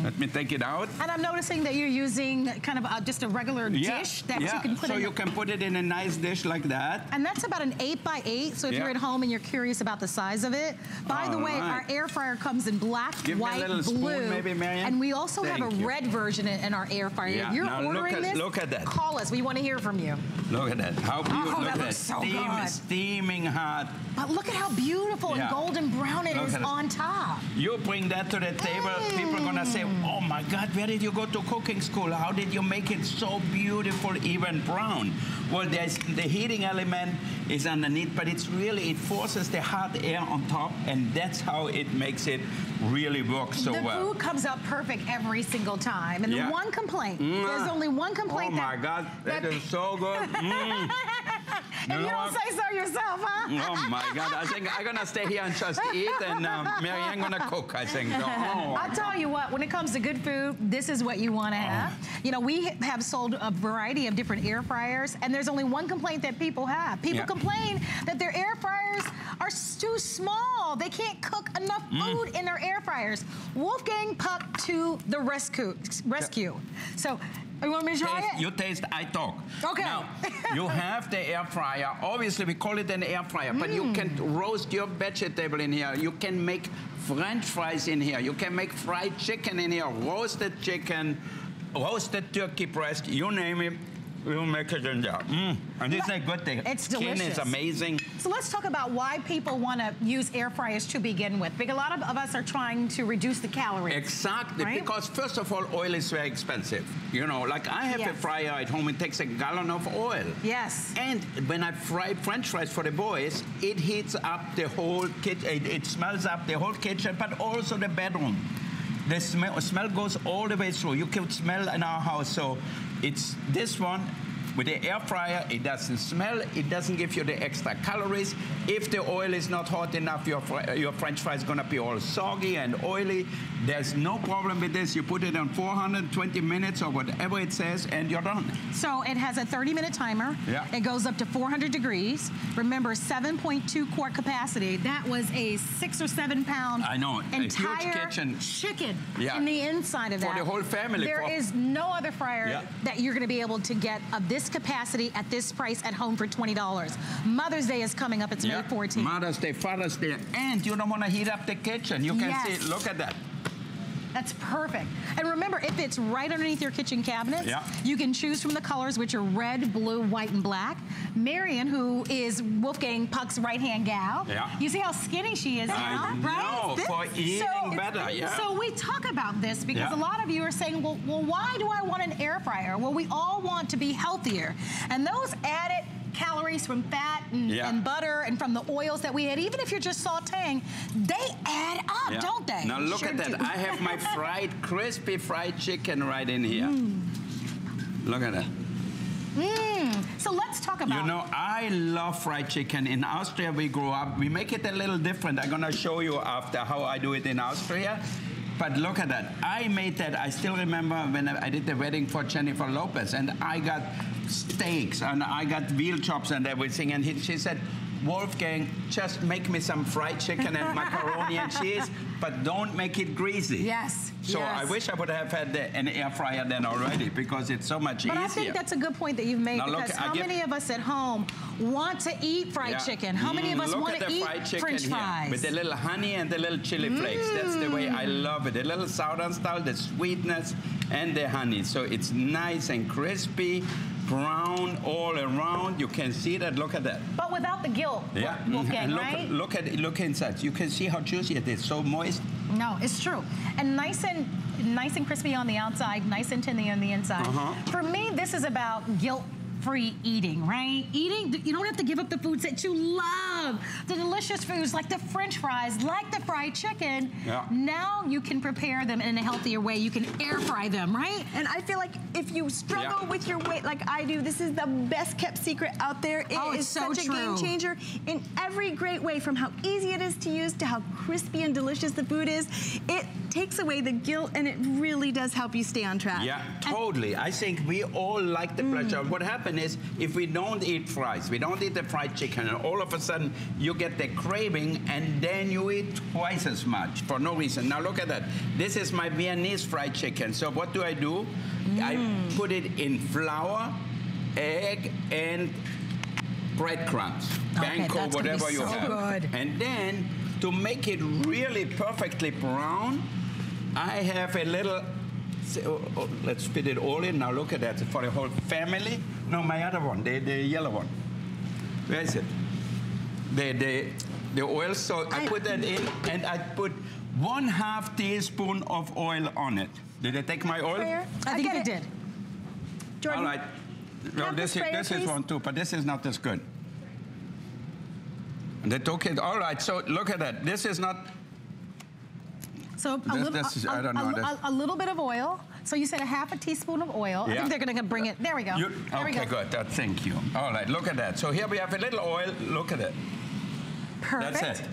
Let me take it out. And I'm noticing that you're using kind of uh just a regular dish that yeah. you can put so in. So you can put it in a nice dish like that. and that's about an eight by eight. So if Yeah. you're at home and you're curious about the size of it, by the way, right. our air fryer comes in black, Give me a white, little spoon, blue, maybe, Marianne? and we also have a you. red version in, our air fryer. Yeah, If you're now look ordering at- this, look at that. call us. We want to hear from you. Look at that. How beautiful. Oh, look that at looks so Steam, good. Steaming hot. But look at how beautiful and golden brown it Look is on top. You bring that to the table, people are gonna say, oh my God, where did you go to cooking school? How did you make it so beautiful, even brown? Well, there's the heating element is underneath, but it's really, it forces the hot air on top, and that's how it makes it really work so the well. food comes out perfect every single time. And Yeah. the one complaint, Mwah. there's only one complaint Oh my that, God, that is so good. Mm. and You don't say so yourself, huh? Oh my God, I think I'm gonna stay here and just eat, and um, Marianne gonna cook, I think. Oh. I'll tell you what, when it comes to good food, this is what you want to have. You know, we have sold a variety of different air fryers, and there's only one complaint that people have. People Yeah. complain that their air fryers are too small. They can't cook enough Mm. food in their air fryers. Wolfgang Puck to the rescue. Rescue. So, you want me to try Taste, it? you taste, I talk. Okay. Now, you have the air fryer. Obviously, we call it an air fryer, but you can Mm. roast your vegetable in here. You can make French fries in here. You can make fried chicken in here, roasted chicken, roasted turkey breast, you name it. We'll make it in there. Mm. And it's a good thing. It's Skin is amazing. So let's talk about why people want to use air fryers to begin with. Because a lot of, of us are trying to reduce the calories. Exactly, Right? because first of all, oil is very expensive. You know, like I have a fryer at home, it takes a gallon of oil. Yes. And when I fry French fries for the boys, it heats up the whole kitchen, it, it smells up the whole kitchen, but also the bedroom. The smell, smell goes all the way through. You can smell in our house. So it's this one. With the air fryer, it doesn't smell, it doesn't give you the extra calories. If the oil is not hot enough, your, fri- your French fry is gonna be all soggy and oily. There's no problem with this. You put it on 420 minutes or whatever it says, and you're done. So it has a 30 minute timer. Yeah. It goes up to 400 degrees. Remember, 7.2 quart capacity. That was a six or seven pound I know, entire kitchen. chicken Yeah. in the inside of that. For the whole family, There is no other fryer Yeah. that you're going to be able to get of this capacity at this price at home for $20. Mother's Day is coming up. It's May 14th. Mother's Day, Father's Day, and you don't want to heat up the kitchen. You can Yes. see, look at that. That's perfect. And remember, if it's right underneath your kitchen cabinets, Yeah. you can choose from the colors, which are red, blue, white, and black. Marian, who is Wolfgang Puck's right-hand gal, Yeah. you see how skinny she is I now, right? know, for eating better, yeah. So we talk about this because Yeah. a lot of you are saying, well, well, why do I want an air fryer? Well, we all want to be healthier. And those added calories from fat and, Yeah. and butter and from the oils that we had, even if you're just sauteing, they add up, Yeah. don't they? Now look Sure at that. do. I have my fried, crispy fried chicken right in here. Mm. Look at that. Mm. So let's talk about. You know, I love fried chicken. In Austria, we grew up. We make it a little different. I'm gonna show you after how I do it in Austria. But look at that. I made that. I still remember when I did the wedding for Jennifer Lopez, and I got steaks and I got veal chops and everything. And he, she said, Wolfgang, just make me some fried chicken and macaroni and cheese, but don't make it greasy. Yes, So I wish I would have had the, an air fryer then already because it's so much But easier. I think that's a good point that you've made Now look, because I how many of us at home want to eat fried Yeah. chicken? How many of Mm, us want to eat fried chicken French here fries? with the little honey and the little chili flakes. That's the way I love it. A little southern style, the sweetness and the honey. So it's nice and crispy, brown all around. You can see that. Look at that. but without the guilt, Yeah. Wolfgang, look, right? look at look inside. You can see how juicy it is. So moist. No, it's true. And nice and nice and crispy on the outside, nice and tender on the inside. Uh-huh. For me, this is about guilt free eating, right? Eating, you don't have to give up the foods that you love. The delicious foods like the french fries, like the fried chicken. Yeah. Now you can prepare them in a healthier way. You can air fry them, right? And I feel like if you struggle Yeah. with your weight like I do, this is the best kept secret out there. It is Oh, it's so such a game changer in every great way from how easy it is to use to how crispy and delicious the food is. It takes away the guilt and it really does help you stay on track. Yeah, totally. I think we all like the pleasure. Mm. What happens is if we don't eat fries, we don't eat the fried chicken, and all of a sudden you get the craving, and then you eat twice as much for no reason. Now look at that. This is my Viennese fried chicken. So what do I do? I mm. put it in flour, egg, and breadcrumbs, Okay, panko, that's gonna be whatever you so have. good. And then to make it really perfectly brown, I have a little. s- oh, oh, let's fit it all in. Now look at that for the whole family. No, my other one, the, the yellow one. Where is it? The the the oil. So I, put that in, and I put one half teaspoon of oil on it. Did I take my oil? Sprayer? I think get you did. Jordan, All right. Well, Have the this, is, sprayer, this is one too, but this is not as good. And they took it. All right, so look at that. This is not. So a This- little, this is- a, I don't a- know, a- a little bit of oil. So you said a half a teaspoon of oil. I think they're going to bring it. There we go. You, there we okay, go. good. Uh, thank you. All right, look at that. So here we have a little oil. Look at it. Perfect. That's it.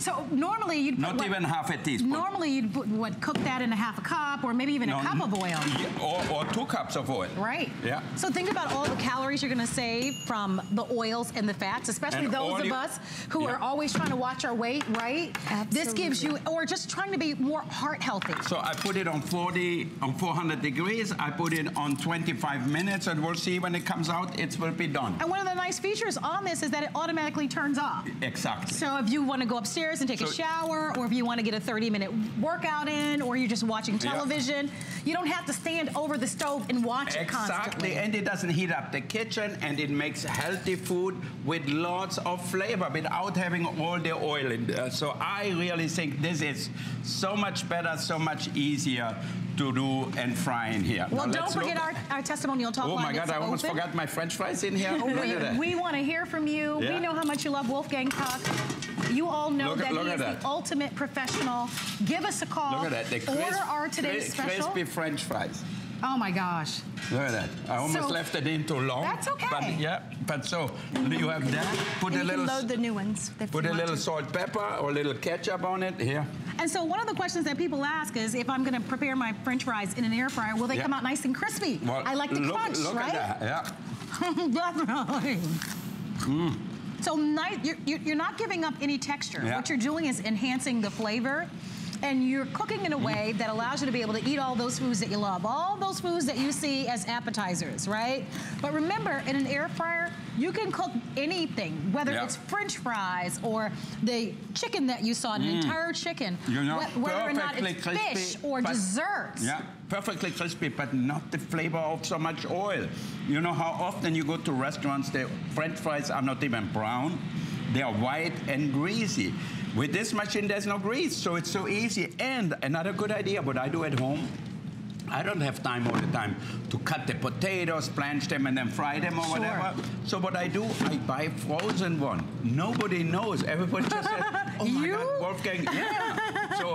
So normally you'd put Not what- even half a teaspoon. Normally you'd put, what cook that in a half a cup or maybe even No, a cup of oil. or, or two cups of oil. Right. Yeah. So think about all the calories you're going to save from the oils and the fats, especially And those of you- us who Yeah. are always trying to watch our weight, right? Absolutely. This gives you, or just trying to be more heart healthy. So I put it on 40, on 400 degrees. I put it on 25 minutes, and we'll see when it comes out. It will be done. And one of the nice features on this is that it automatically turns off. Exactly. So if you want to go upstairs and take a shower, or if you want to get a 30-minute workout in, or you're just watching Yeah. television, you don't have to stand over the stove and watch it Exactly, constantly. and it doesn't heat up the kitchen, and it makes healthy food with lots of flavor without having all the oil in there. So I really think this is so much better, so much easier to do and fry in here. Well, Now don't forget our, our testimonial talk Oh my God! I almost open. forgot my French fries in here. Look at that. We, we want to hear from you. Yeah. We know how much you love Wolfgang Talk. You all know Look that look he is that. the ultimate professional. Give us a call. Look at that. The Order our today's cri- special. crispy French fries. Oh my gosh. Look at that. I almost So- left it in too long. That's okay. But yeah, but so you have that. Put and a little. load the new ones. Put a little to. salt, pepper, or a little ketchup on it. Here. And so one of the questions that people ask is if I'm going to prepare my french fries in an air fryer, will they Yeah. come out nice and crispy? Well, I like the look, crunch, look right? at that. Yeah. Definitely. Mm. So nice, you're, you're you're not giving up any texture. Yeah. What you're doing is enhancing the flavor. And you're cooking in a mm-hmm. way that allows you to be able to eat all those foods that you love, all those foods that you see as appetizers, right? But remember, in an air fryer, you can cook anything, whether Yeah. it's French fries or the chicken that you saw, an entire chicken, Mm. You know, wh- whether or not perfectly it's crispy, fish or desserts. Yeah, perfectly crispy, but not the flavor of so much oil. You know how often you go to restaurants, the French fries are not even brown. They are white and greasy. With this machine, there's no grease, so it's so easy. And another good idea, what I do at home, I don't have time all the time to cut the potatoes, blanch them, and then fry them or Sure. whatever. So what I do, I buy frozen one. Nobody knows. Everybody just says, "Oh my You? God, Wolfgang!" Yeah. so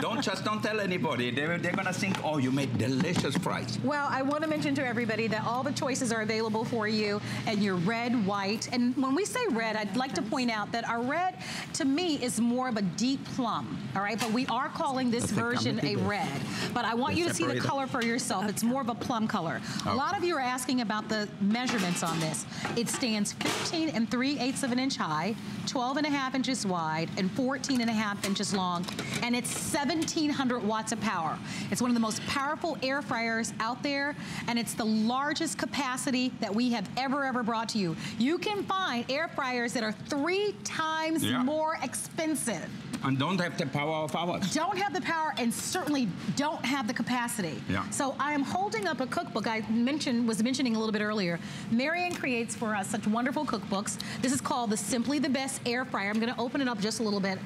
don't just don't tell anybody. They're, they're gonna think, "Oh, you made delicious fries." Well, I want to mention to everybody that all the choices are available for you, and you're red, white. And when we say red, I'd like to point out that our red, to me, is more of a deep plum. All right, but we are calling this version a red. But I want They you to see the separate color for yourself. It's more of a plum color. A lot of you are asking about the measurements on this. It stands 15 and 3 eighths of an inch high, 12 and a half inches wide, and 14 and a half inches long, and it's 1700 watts of power. It's one of the most powerful air fryers out there, and it's the largest capacity that we have ever, ever brought to you. You can find air fryers that are three times Yeah. more expensive And don't have the power of ours. don't have the power and certainly don't have the capacity. Yeah. So I am holding up a cookbook I mentioned was mentioning a little bit earlier. Marian creates for us such wonderful cookbooks. This is called the Simply the Best Air Fryer. I'm going to open it up just a little bit.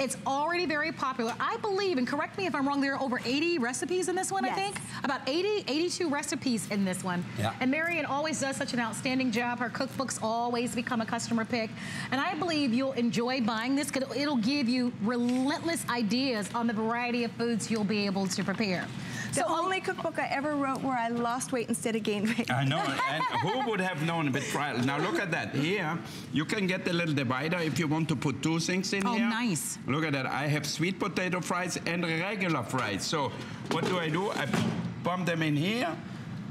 It's already very popular. I believe, and correct me if I'm wrong, there are over 80 recipes in this one, I think. About 80, 82 recipes in this one. Yeah. And Marian always does such an outstanding job. Her cookbooks always become a customer pick. And I believe you'll enjoy buying this because it'll give you relentless ideas on the variety of foods you'll be able to prepare. The only cookbook I ever wrote where I lost weight instead of gained weight. I know, and who would have known with trial? Now look at that. Here, you can get the little divider if you want to put two things in Oh, here. Oh, nice. Look at that. I have sweet potato fries and regular fries. So what do I do? I bump them in here,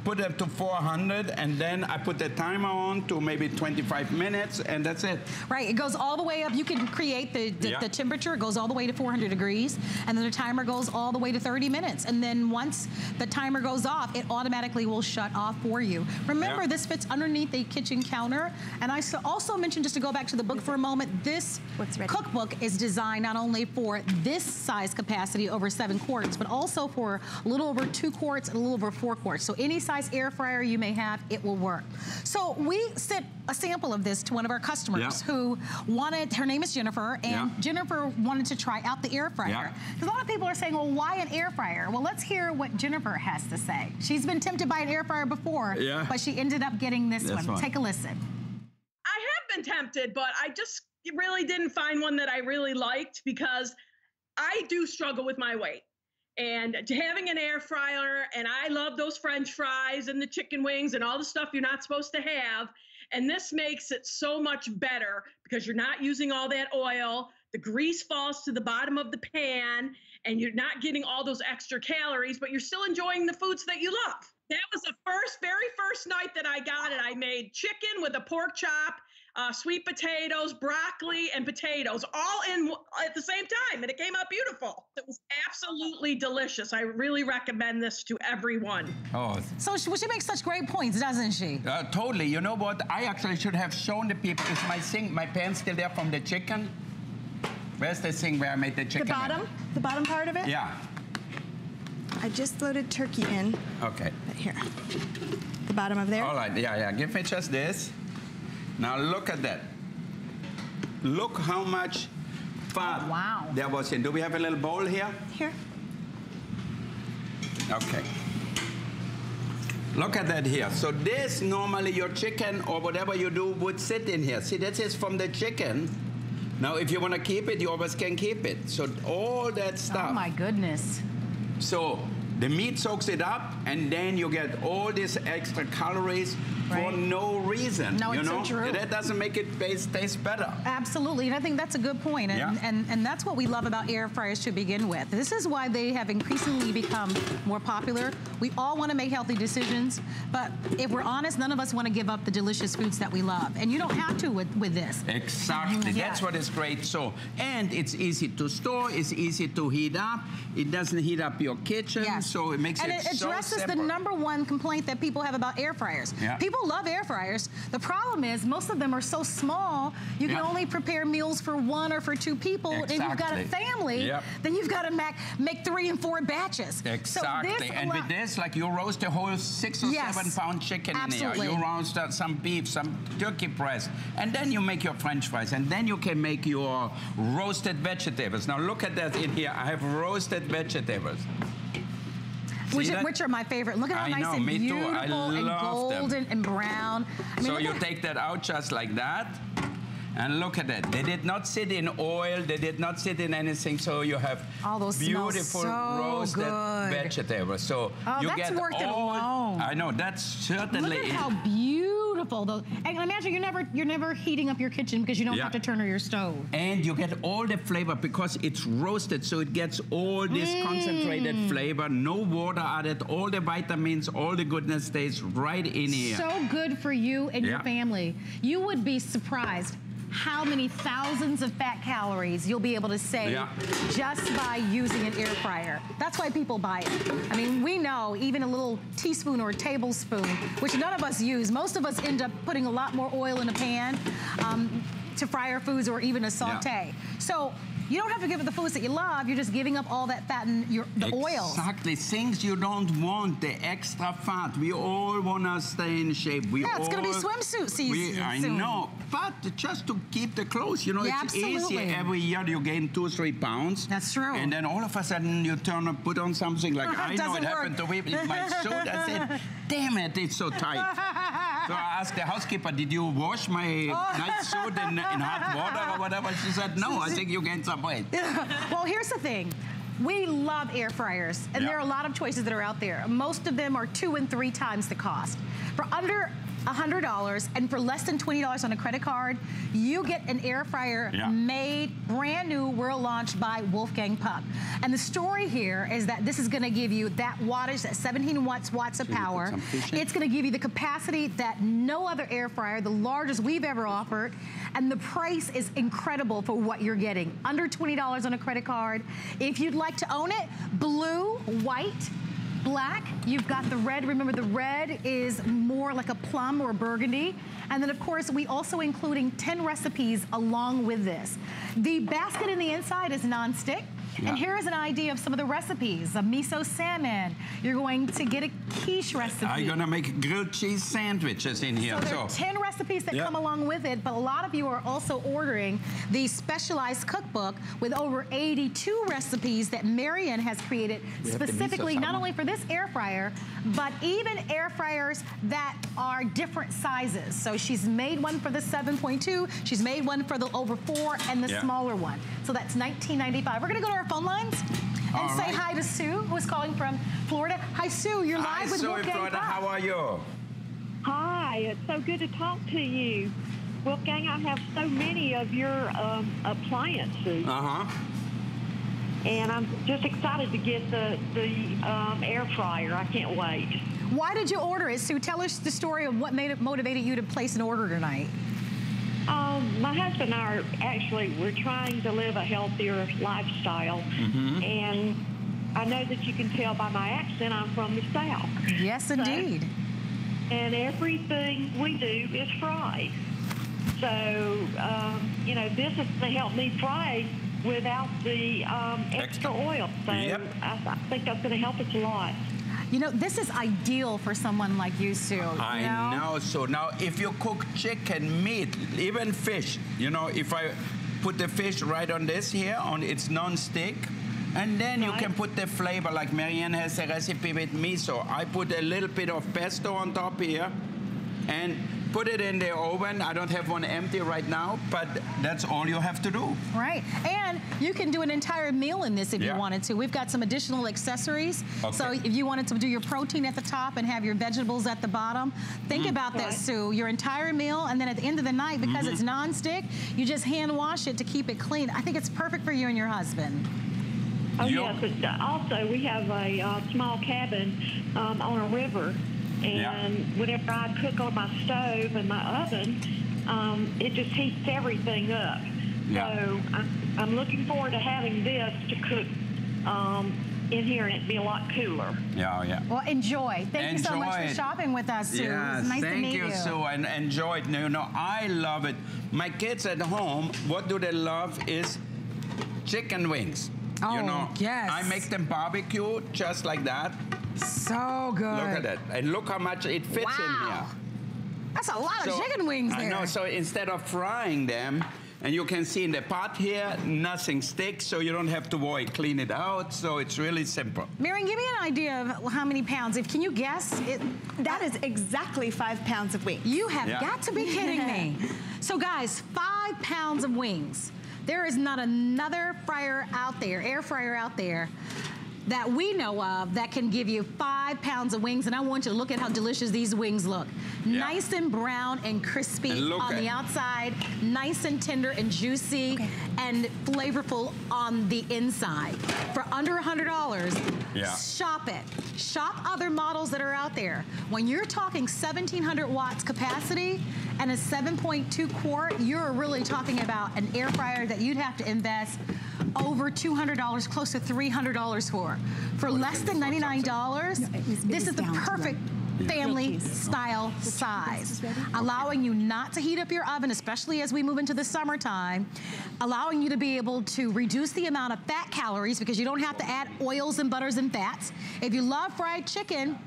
put them to 400, and then I put the timer on to maybe 25 minutes, and that's it. Right, it goes all the way up. You can create the, the, Yeah. the temperature. It goes all the way to 400 degrees, and then the timer goes all the way to 30 minutes. And then once the timer goes off, it automatically will shut off for you. Remember, Yeah. this fits underneath a kitchen counter. And I also mentioned, just to go back to the book for a moment, this What's cookbook is designed not only for this size capacity, over seven quarts, but also for a little over two quarts and a little over four quarts. So any size air fryer you may have, it will work. So we sent a sample of this to one of our customers Yeah. who wanted, her name is Jennifer, and Yeah. Jennifer wanted to try out the air fryer. Yeah. 'Cause A lot of people are saying, well, why an air fryer? Well, let's hear what Jennifer has to say. She's been tempted by an air fryer before, Yeah. but she ended up getting this This one. one. Take a listen. I have been tempted, but I just really didn't find one that I really liked because I do struggle with my weight. And having an air fryer, and I love those french fries and the chicken wings and all the stuff you're not supposed to have. And this makes it so much better because you're not using all that oil. The grease falls to the bottom of the pan, and you're not getting all those extra calories, but you're still enjoying the foods that you love. That was the first, very first night that I got it. I made chicken with a pork chop, uh, sweet potatoes, broccoli, and potatoes all in at the same time, and it came out beautiful. It was absolutely delicious. I really recommend this to everyone. Oh, So she, well, she makes such great points, doesn't she? Uh, totally. You know what? I actually should have shown the people. Is my thing, my pan still there from the chicken? Where's the thing where I made the The chicken? in? bottom, the bottom part of it. Yeah. I just loaded turkey in. Okay. Right here. The bottom of there. All right. Yeah, yeah. Give me just this. Now look at that. Look how much fat Oh, wow. there was in. Do we have a little bowl here? Here. Okay. Look at that here. So this normally your chicken or whatever you do would sit in here. See, this is from the chicken. Now, if you want to keep it, you always can keep it. So all that oh, stuff. Oh my goodness. So the meat soaks it up, and then you get all these extra calories for no reason. No, you it's so know? true. That doesn't make it taste, taste better. Absolutely, and I think that's a good point. And, Yeah. and, and that's what we love about air fryers to begin with. This is why they have increasingly become more popular. We all want to make healthy decisions, but if we're honest, none of us want to give up the delicious foods that we love. And you don't have to with, with this. Exactly. Yeah. That's what is great. So, and it's easy to store. It's easy to heat up. It doesn't heat up your kitchen. Yes. So it makes it so. and it, it so addresses the number one complaint that people have about air fryers. Yeah. People love air fryers. The problem is most of them are so small, you can Yeah. only prepare meals for one or for two people. And if you've got a family, Yep. then you've got to make, make three and four batches. Exactly. So and with this, like you roast a whole six or Yes. seven pound chicken Absolutely. in here. You roast some beef, some turkey breast, and then you make your french fries, and then you can make your roasted vegetables. Now look at that in here. I have roasted vegetables. Which, which are my favorite. Look at how I nice know, and me too. beautiful and love them. golden and brown. I mean, so you take that out just like that. And look at that. They did not sit in oil. They did not sit in anything. So you have Oh, those beautiful so roasted good. vegetables. So Oh, you that's get worth it all. alone. I know that's certainly. Look at how beautiful though. And imagine you're never you're never heating up your kitchen because you don't Yeah. have to turn on your stove. And you get all the flavor because it's roasted, so it gets all this concentrated Mm. flavor, no water added, all the vitamins, all the goodness stays right in here. So good for you and your family. You would be surprised how many thousands of fat calories you'll be able to save Yeah. just by using an air fryer. That's why people buy it. I mean, we know even a little teaspoon or a tablespoon, which none of us use. Most of us end up putting a lot more oil in a pan um, to fry our foods or even a saute. So you don't have to give up the foods that you love. You're just giving up all that fat and your, the oils. Exactly. Things you don't want, the extra fat. We all want to stay in shape. We Yeah, it's gonna be all- swimsuit season We, I soon. know. But just to keep the clothes, you know, Yeah, it's absolutely. easy. Every year you gain two, three pounds. That's true. And then all of a sudden you turn and put on something like I know it happened to me my suit. I said, damn it, it's so tight. So I asked the housekeeper, did you wash my night suit in, in hot water or whatever? She said, no, I think you gained some weight. well, here's the thing. We love air fryers, and Yeah. there are a lot of choices that are out there. Most of them are two and three times the cost. For under $100 and for less than $20 on a credit card, you get an air fryer Yeah. made brand new, world launched by Wolfgang Puck. And the story here is that this is gonna give you that wattage, that 17 watts, watts of So power. some fish in? It's gonna give you the capacity that no other air fryer, the largest we've ever offered, and the price is incredible for what you're getting. Under $20 on a credit card. If you'd like to own it, blue, white, black. You've got the red. Remember, the red is more like a plum or burgundy. And then, of course, we also including 10 recipes along with this. The basket in the inside is nonstick. Yeah. And here is an idea of some of the recipes. A miso salmon. You're going to get a quiche recipe. I'm gonna make grilled cheese sandwiches in here. So there are 10 recipes that Yeah. come along with it, but a lot of you are also ordering the specialized cookbook with over 82 recipes that Marian has created We have the miso specifically not only for this air fryer, but even air fryers that are different sizes. So she's made one for the 7.2, she's made one for the over 4 and the Yeah. smaller one. So that's 19.95. We're going to go to our phone lines and All say right. hi to Sue, who's calling from Florida. Hi Sue, you're Hi, live with Sue in Wolfgang Florida. Puck. How are you? Hi, it's so good to talk to you. Wolfgang, I have so many of your um, appliances, Uh huh. and I'm just excited to get the, the um, air fryer. I can't wait. Why did you order it, Sue? Tell us the story of what made it motivated you to place an order tonight. Um, my husband and I are actually we're trying to live a healthier lifestyle, and I know that you can tell by my accent I'm from the South. Yes, indeed. and everything we do is fried. So, um, you know, this is to help me fry without the um, extra oil. So Yep. I, I think that's going to help us a lot. You know, this is ideal for someone like you, Sue. I you know? know. So now, if you cook chicken, meat, even fish, you know, if I put the fish right on this here, on its non-stick, and then you can put the flavor, like Marianne has a recipe with miso. I put a little bit of pesto on top here, and put it in the oven. I don't have one empty right now, but that's all you have to do. Right. And you can do an entire meal in this if Yeah. you wanted to. We've got some additional accessories. So if you wanted to do your protein at the top and have your vegetables at the bottom, think Mm. about that, Sue. Your entire meal, and then at the end of the night, because Mm-hmm. it's non-stick, you just hand wash it to keep it clean. I think it's perfect for you and your husband. Oh, Yep. yes. But uh, also, we have a uh, small cabin um, on a river. Yeah. And whenever I cook on my stove and my oven, um, it just heats everything up. Yeah. So I'm, I'm looking forward to having this to cook um, in here and it'd be a lot cooler. Yeah, yeah. Well, enjoy. Thank you so much Enjoy for shopping with us, Sue. it Yes, was nice thank to meet you, Sue, and enjoy it. You know, I love it. My kids at home, what do they love is chicken wings. Oh, you know, yes. I make them barbecue just like that. So good. Look at it, and look how much it fits in Wow. here. That's a lot So- of chicken wings there. I know. So instead of frying them, and you can see in the pot here, nothing sticks, so you don't have to worry, clean it out. So it's really simple. Marian, give me an idea of how many pounds. If can you guess? It, That is exactly five pounds of wings. you have Yeah. got to be kidding me. So, guys, five pounds of wings. There is not another fryer out there, air fryer out there, that we know of that can give you five pounds of wings. And I want you to look at how delicious these wings look. Yeah. Nice and brown and crispy And on the outside, nice and tender and juicy and flavorful on the inside. For under $100, Yeah. shop it. Shop other models that are out there. When you're talking 1700 watts capacity and a 7.2 quart, you're really talking about an air fryer that you'd have to invest over $200, close to $300 for. For less than $99, this is the perfect family style size, allowing you not to heat up your oven, especially as we move into the summertime, allowing you to be able to reduce the amount of fat calories because you don't have to add oils and butters and fats. If you love fried chicken,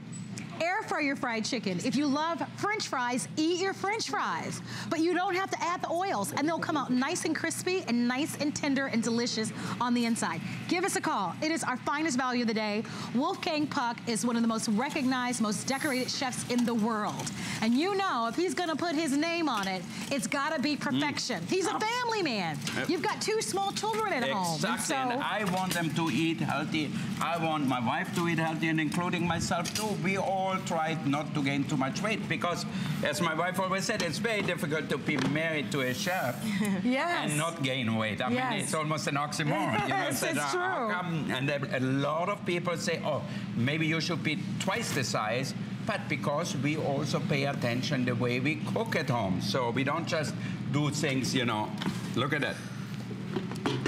air fry your fried chicken. If you love french fries, eat your french fries. But you don't have to add the oils and they'll come out nice and crispy and nice and tender and delicious on the inside. Give us a call. It is our finest value of the day. Wolfgang Puck is one of the most recognized, most decorated chefs in the world. And you know, if he's gonna put his name on it, it's gotta be mm. perfection. He's a family man. You've got two small children at home. Exactly, and so- I want them to eat healthy. I want my wife to eat healthy, and including myself too. We all tried not to gain too much weight because, as my wife always said, it's very difficult to be married to a chef Yes. and not gain weight. I Yes. mean, it's almost an oxymoron. You know, Yes, it's uh, true. come- and a lot of people say, "Oh, maybe you should be twice the size." But because we also pay attention the way we cook at home, so we don't just do things, you know. Look at that.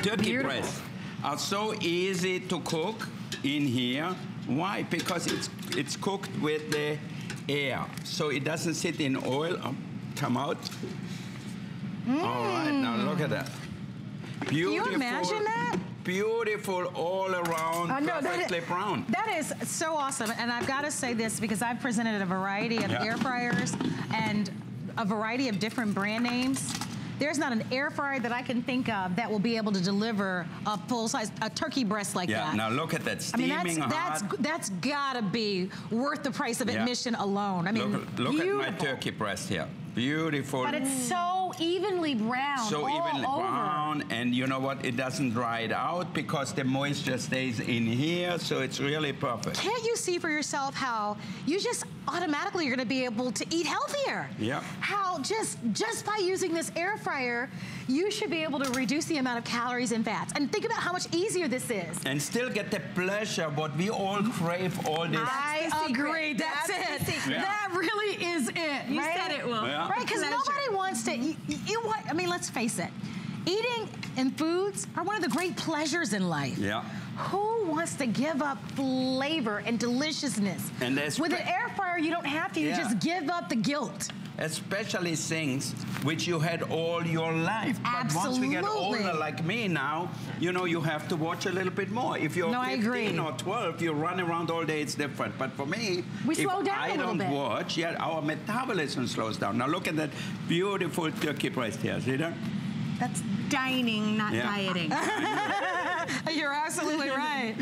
Turkey breasts are so easy to cook in here. Why? Because it's it's cooked with the air, so it doesn't sit in oil. Oh, come out. All right, now look at that. Beautiful. imagine that? Beautiful all around, Uh, no, perfectly is- brown. That is so awesome. And I've got to say this because I've presented a variety of Yeah. air fryers and a variety of different brand names. There's not an air fryer that I can think of that will be able to deliver a full size, a turkey breast like Yeah, that. now look at that, steaming I mean, that's, that's, that's gotta be worth the price of Yeah. admission alone. I mean, look look at my turkey breast here. Beautiful. But it's so evenly brown so all evenly over. brown and you know what it doesn't dry it out because the moisture stays in here so it's really perfect Can't you see for yourself how you just automatically are going to be able to eat healthier? Yeah. How just just by using this air fryer, you should be able to reduce the amount of calories and fats. And think about how much easier this is. and still get the pleasure what we all crave all this I agree. That's, That's it. the secret. Yeah. That really is it. You right? said it, Will. Yeah. Right? Because nobody wants to. You, you what? I mean, let's face it. Eating and foods are one of the great pleasures in life. Yeah. Who wants to give up flavor and deliciousness? And there's With an air fryer, you don't have to. You Yeah. just give up the guilt. Especially things which you had all your life Absolutely. but once we get older like me now you know you have to watch a little bit more if you're No, I 15 agree. or 12 you run around all day it's different but for me We if i don't bit. watch yeah our metabolism slows down now look at that beautiful turkey breast here see that That's dining, not Yeah. dieting. You're absolutely right.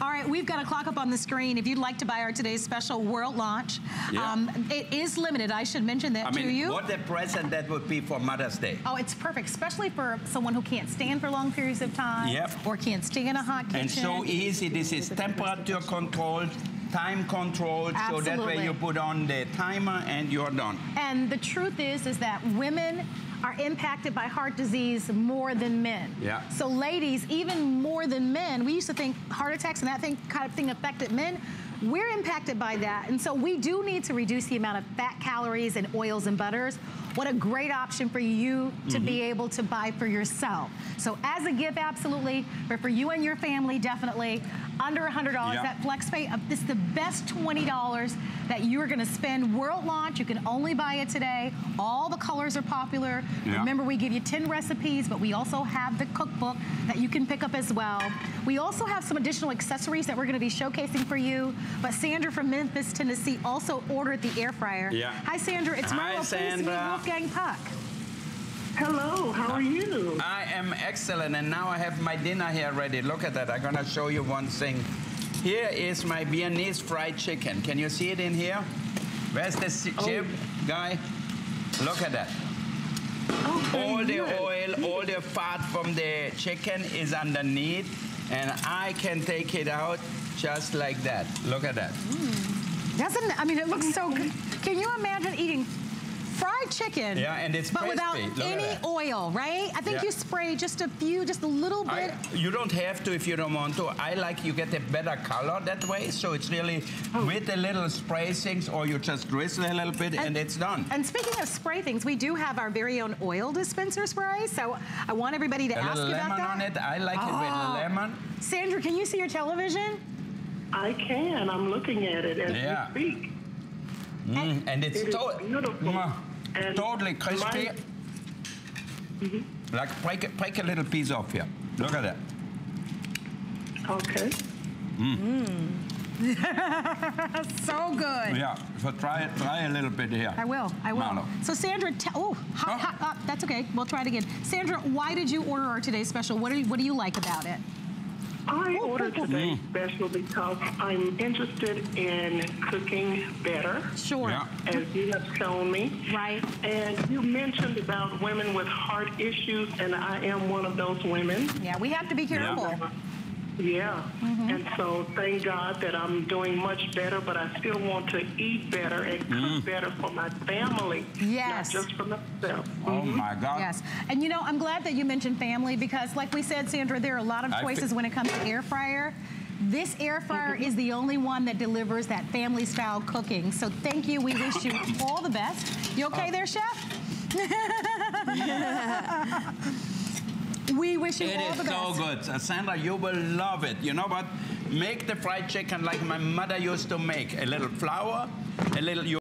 All right, we've got a clock up on the screen. If you'd like to buy our today's special world launch, Yeah. um, it is limited. I should mention that i to mean you. what a present that would be for mother's day Oh, it's perfect, especially for someone who can't stand for long periods of time Yep. or can't stay in a hot kitchen. And so easy. This is temperature controlled, time controlled. Absolutely. So that way you put on the timer and you're done. And the truth is, is that women are impacted by heart disease more than men. Yeah. So ladies, even more than men, we used to think heart attacks and that thing kind of thing affected men. We're impacted by that. And so we do need to reduce the amount of fat calories and oils and butters. What a great option for you to be Mm-hmm. able to buy for yourself. So as a gift, absolutely, but for you and your family, definitely. Under $100, Yeah. that FlexPay, uh, this is the best $20 that you're gonna spend. World launch, you can only buy it today. All the colors are popular. Remember, we give you 10 recipes, but we also have the cookbook that you can pick up as well. We also have some additional accessories that we're gonna be showcasing for you. But Sandra from Memphis, Tennessee also ordered the air fryer. Yeah. Hi, Sandra. It's Hi, Marlo. Please meet Wolfgang Puck. Hello, how are you? I am excellent, and now I have my dinner here ready. Look at that. I'm gonna show you one thing. Here is my Viennese fried chicken. Can you see it in here? Where's the si- oh. chip, guy? Look at that. All the oil, all the fat from the chicken is underneath. and I can take it out just like that. Look at that. Hmm. Doesn't I mean it looks so good. Can you imagine eating fried chicken? Yeah, and it's but without. Look any oil, right? I think Yeah. you spray just a few, just a little bit. I, you don't have to if you don't want to. I like you get a better color that way, so it's really with the little spray things, or you just drizzle a little bit and, it's done. And speaking of spray things, we do have our very own oil dispenser spray. So I want everybody to a ask you about that. lemon that. on it. I like it Oh. with lemon. Sandra, can you see your television? I can. I'm looking at it as Yeah. we speak. Mm, and it's It is to- beautiful. Mwah. And totally crispy. my- mm-hmm. Like break, a- break a little piece off here. Look at that. Okay. Mm. Mm. so good. Yeah. So try it. Try a little bit here. I will. I will. Marlo. So Sandra, oh, hot, oh. hot, hot. That's okay. We'll try it again. Sandra, why did you order our today's special? What do you, what do you like about it? I Oh, ordered oh, oh. special because I'm interested in cooking better, Sure. Yeah. as you have shown me. Right. And you mentioned about women with heart issues, and I am one of those women. Yeah, we have to be careful. Yeah. Mm-hmm. And so thank God that I'm doing much better, but I still want to eat better and cook mm. better for my family. Yes. Not just for myself. Oh mm-hmm. my God. Yes. And you know, I'm glad that you mentioned family because, like we said, Sandra, there are a lot of choices fi- when it comes to air fryer. This air fryer mm-hmm. is the only one that delivers that family style cooking. So thank you. We wish you all the best. You okay uh, there, chef? we wish you It all is the so good. Uh, Sandra, you will love it. You know what? Make the fried chicken like my mother used to make. A little flour, a little,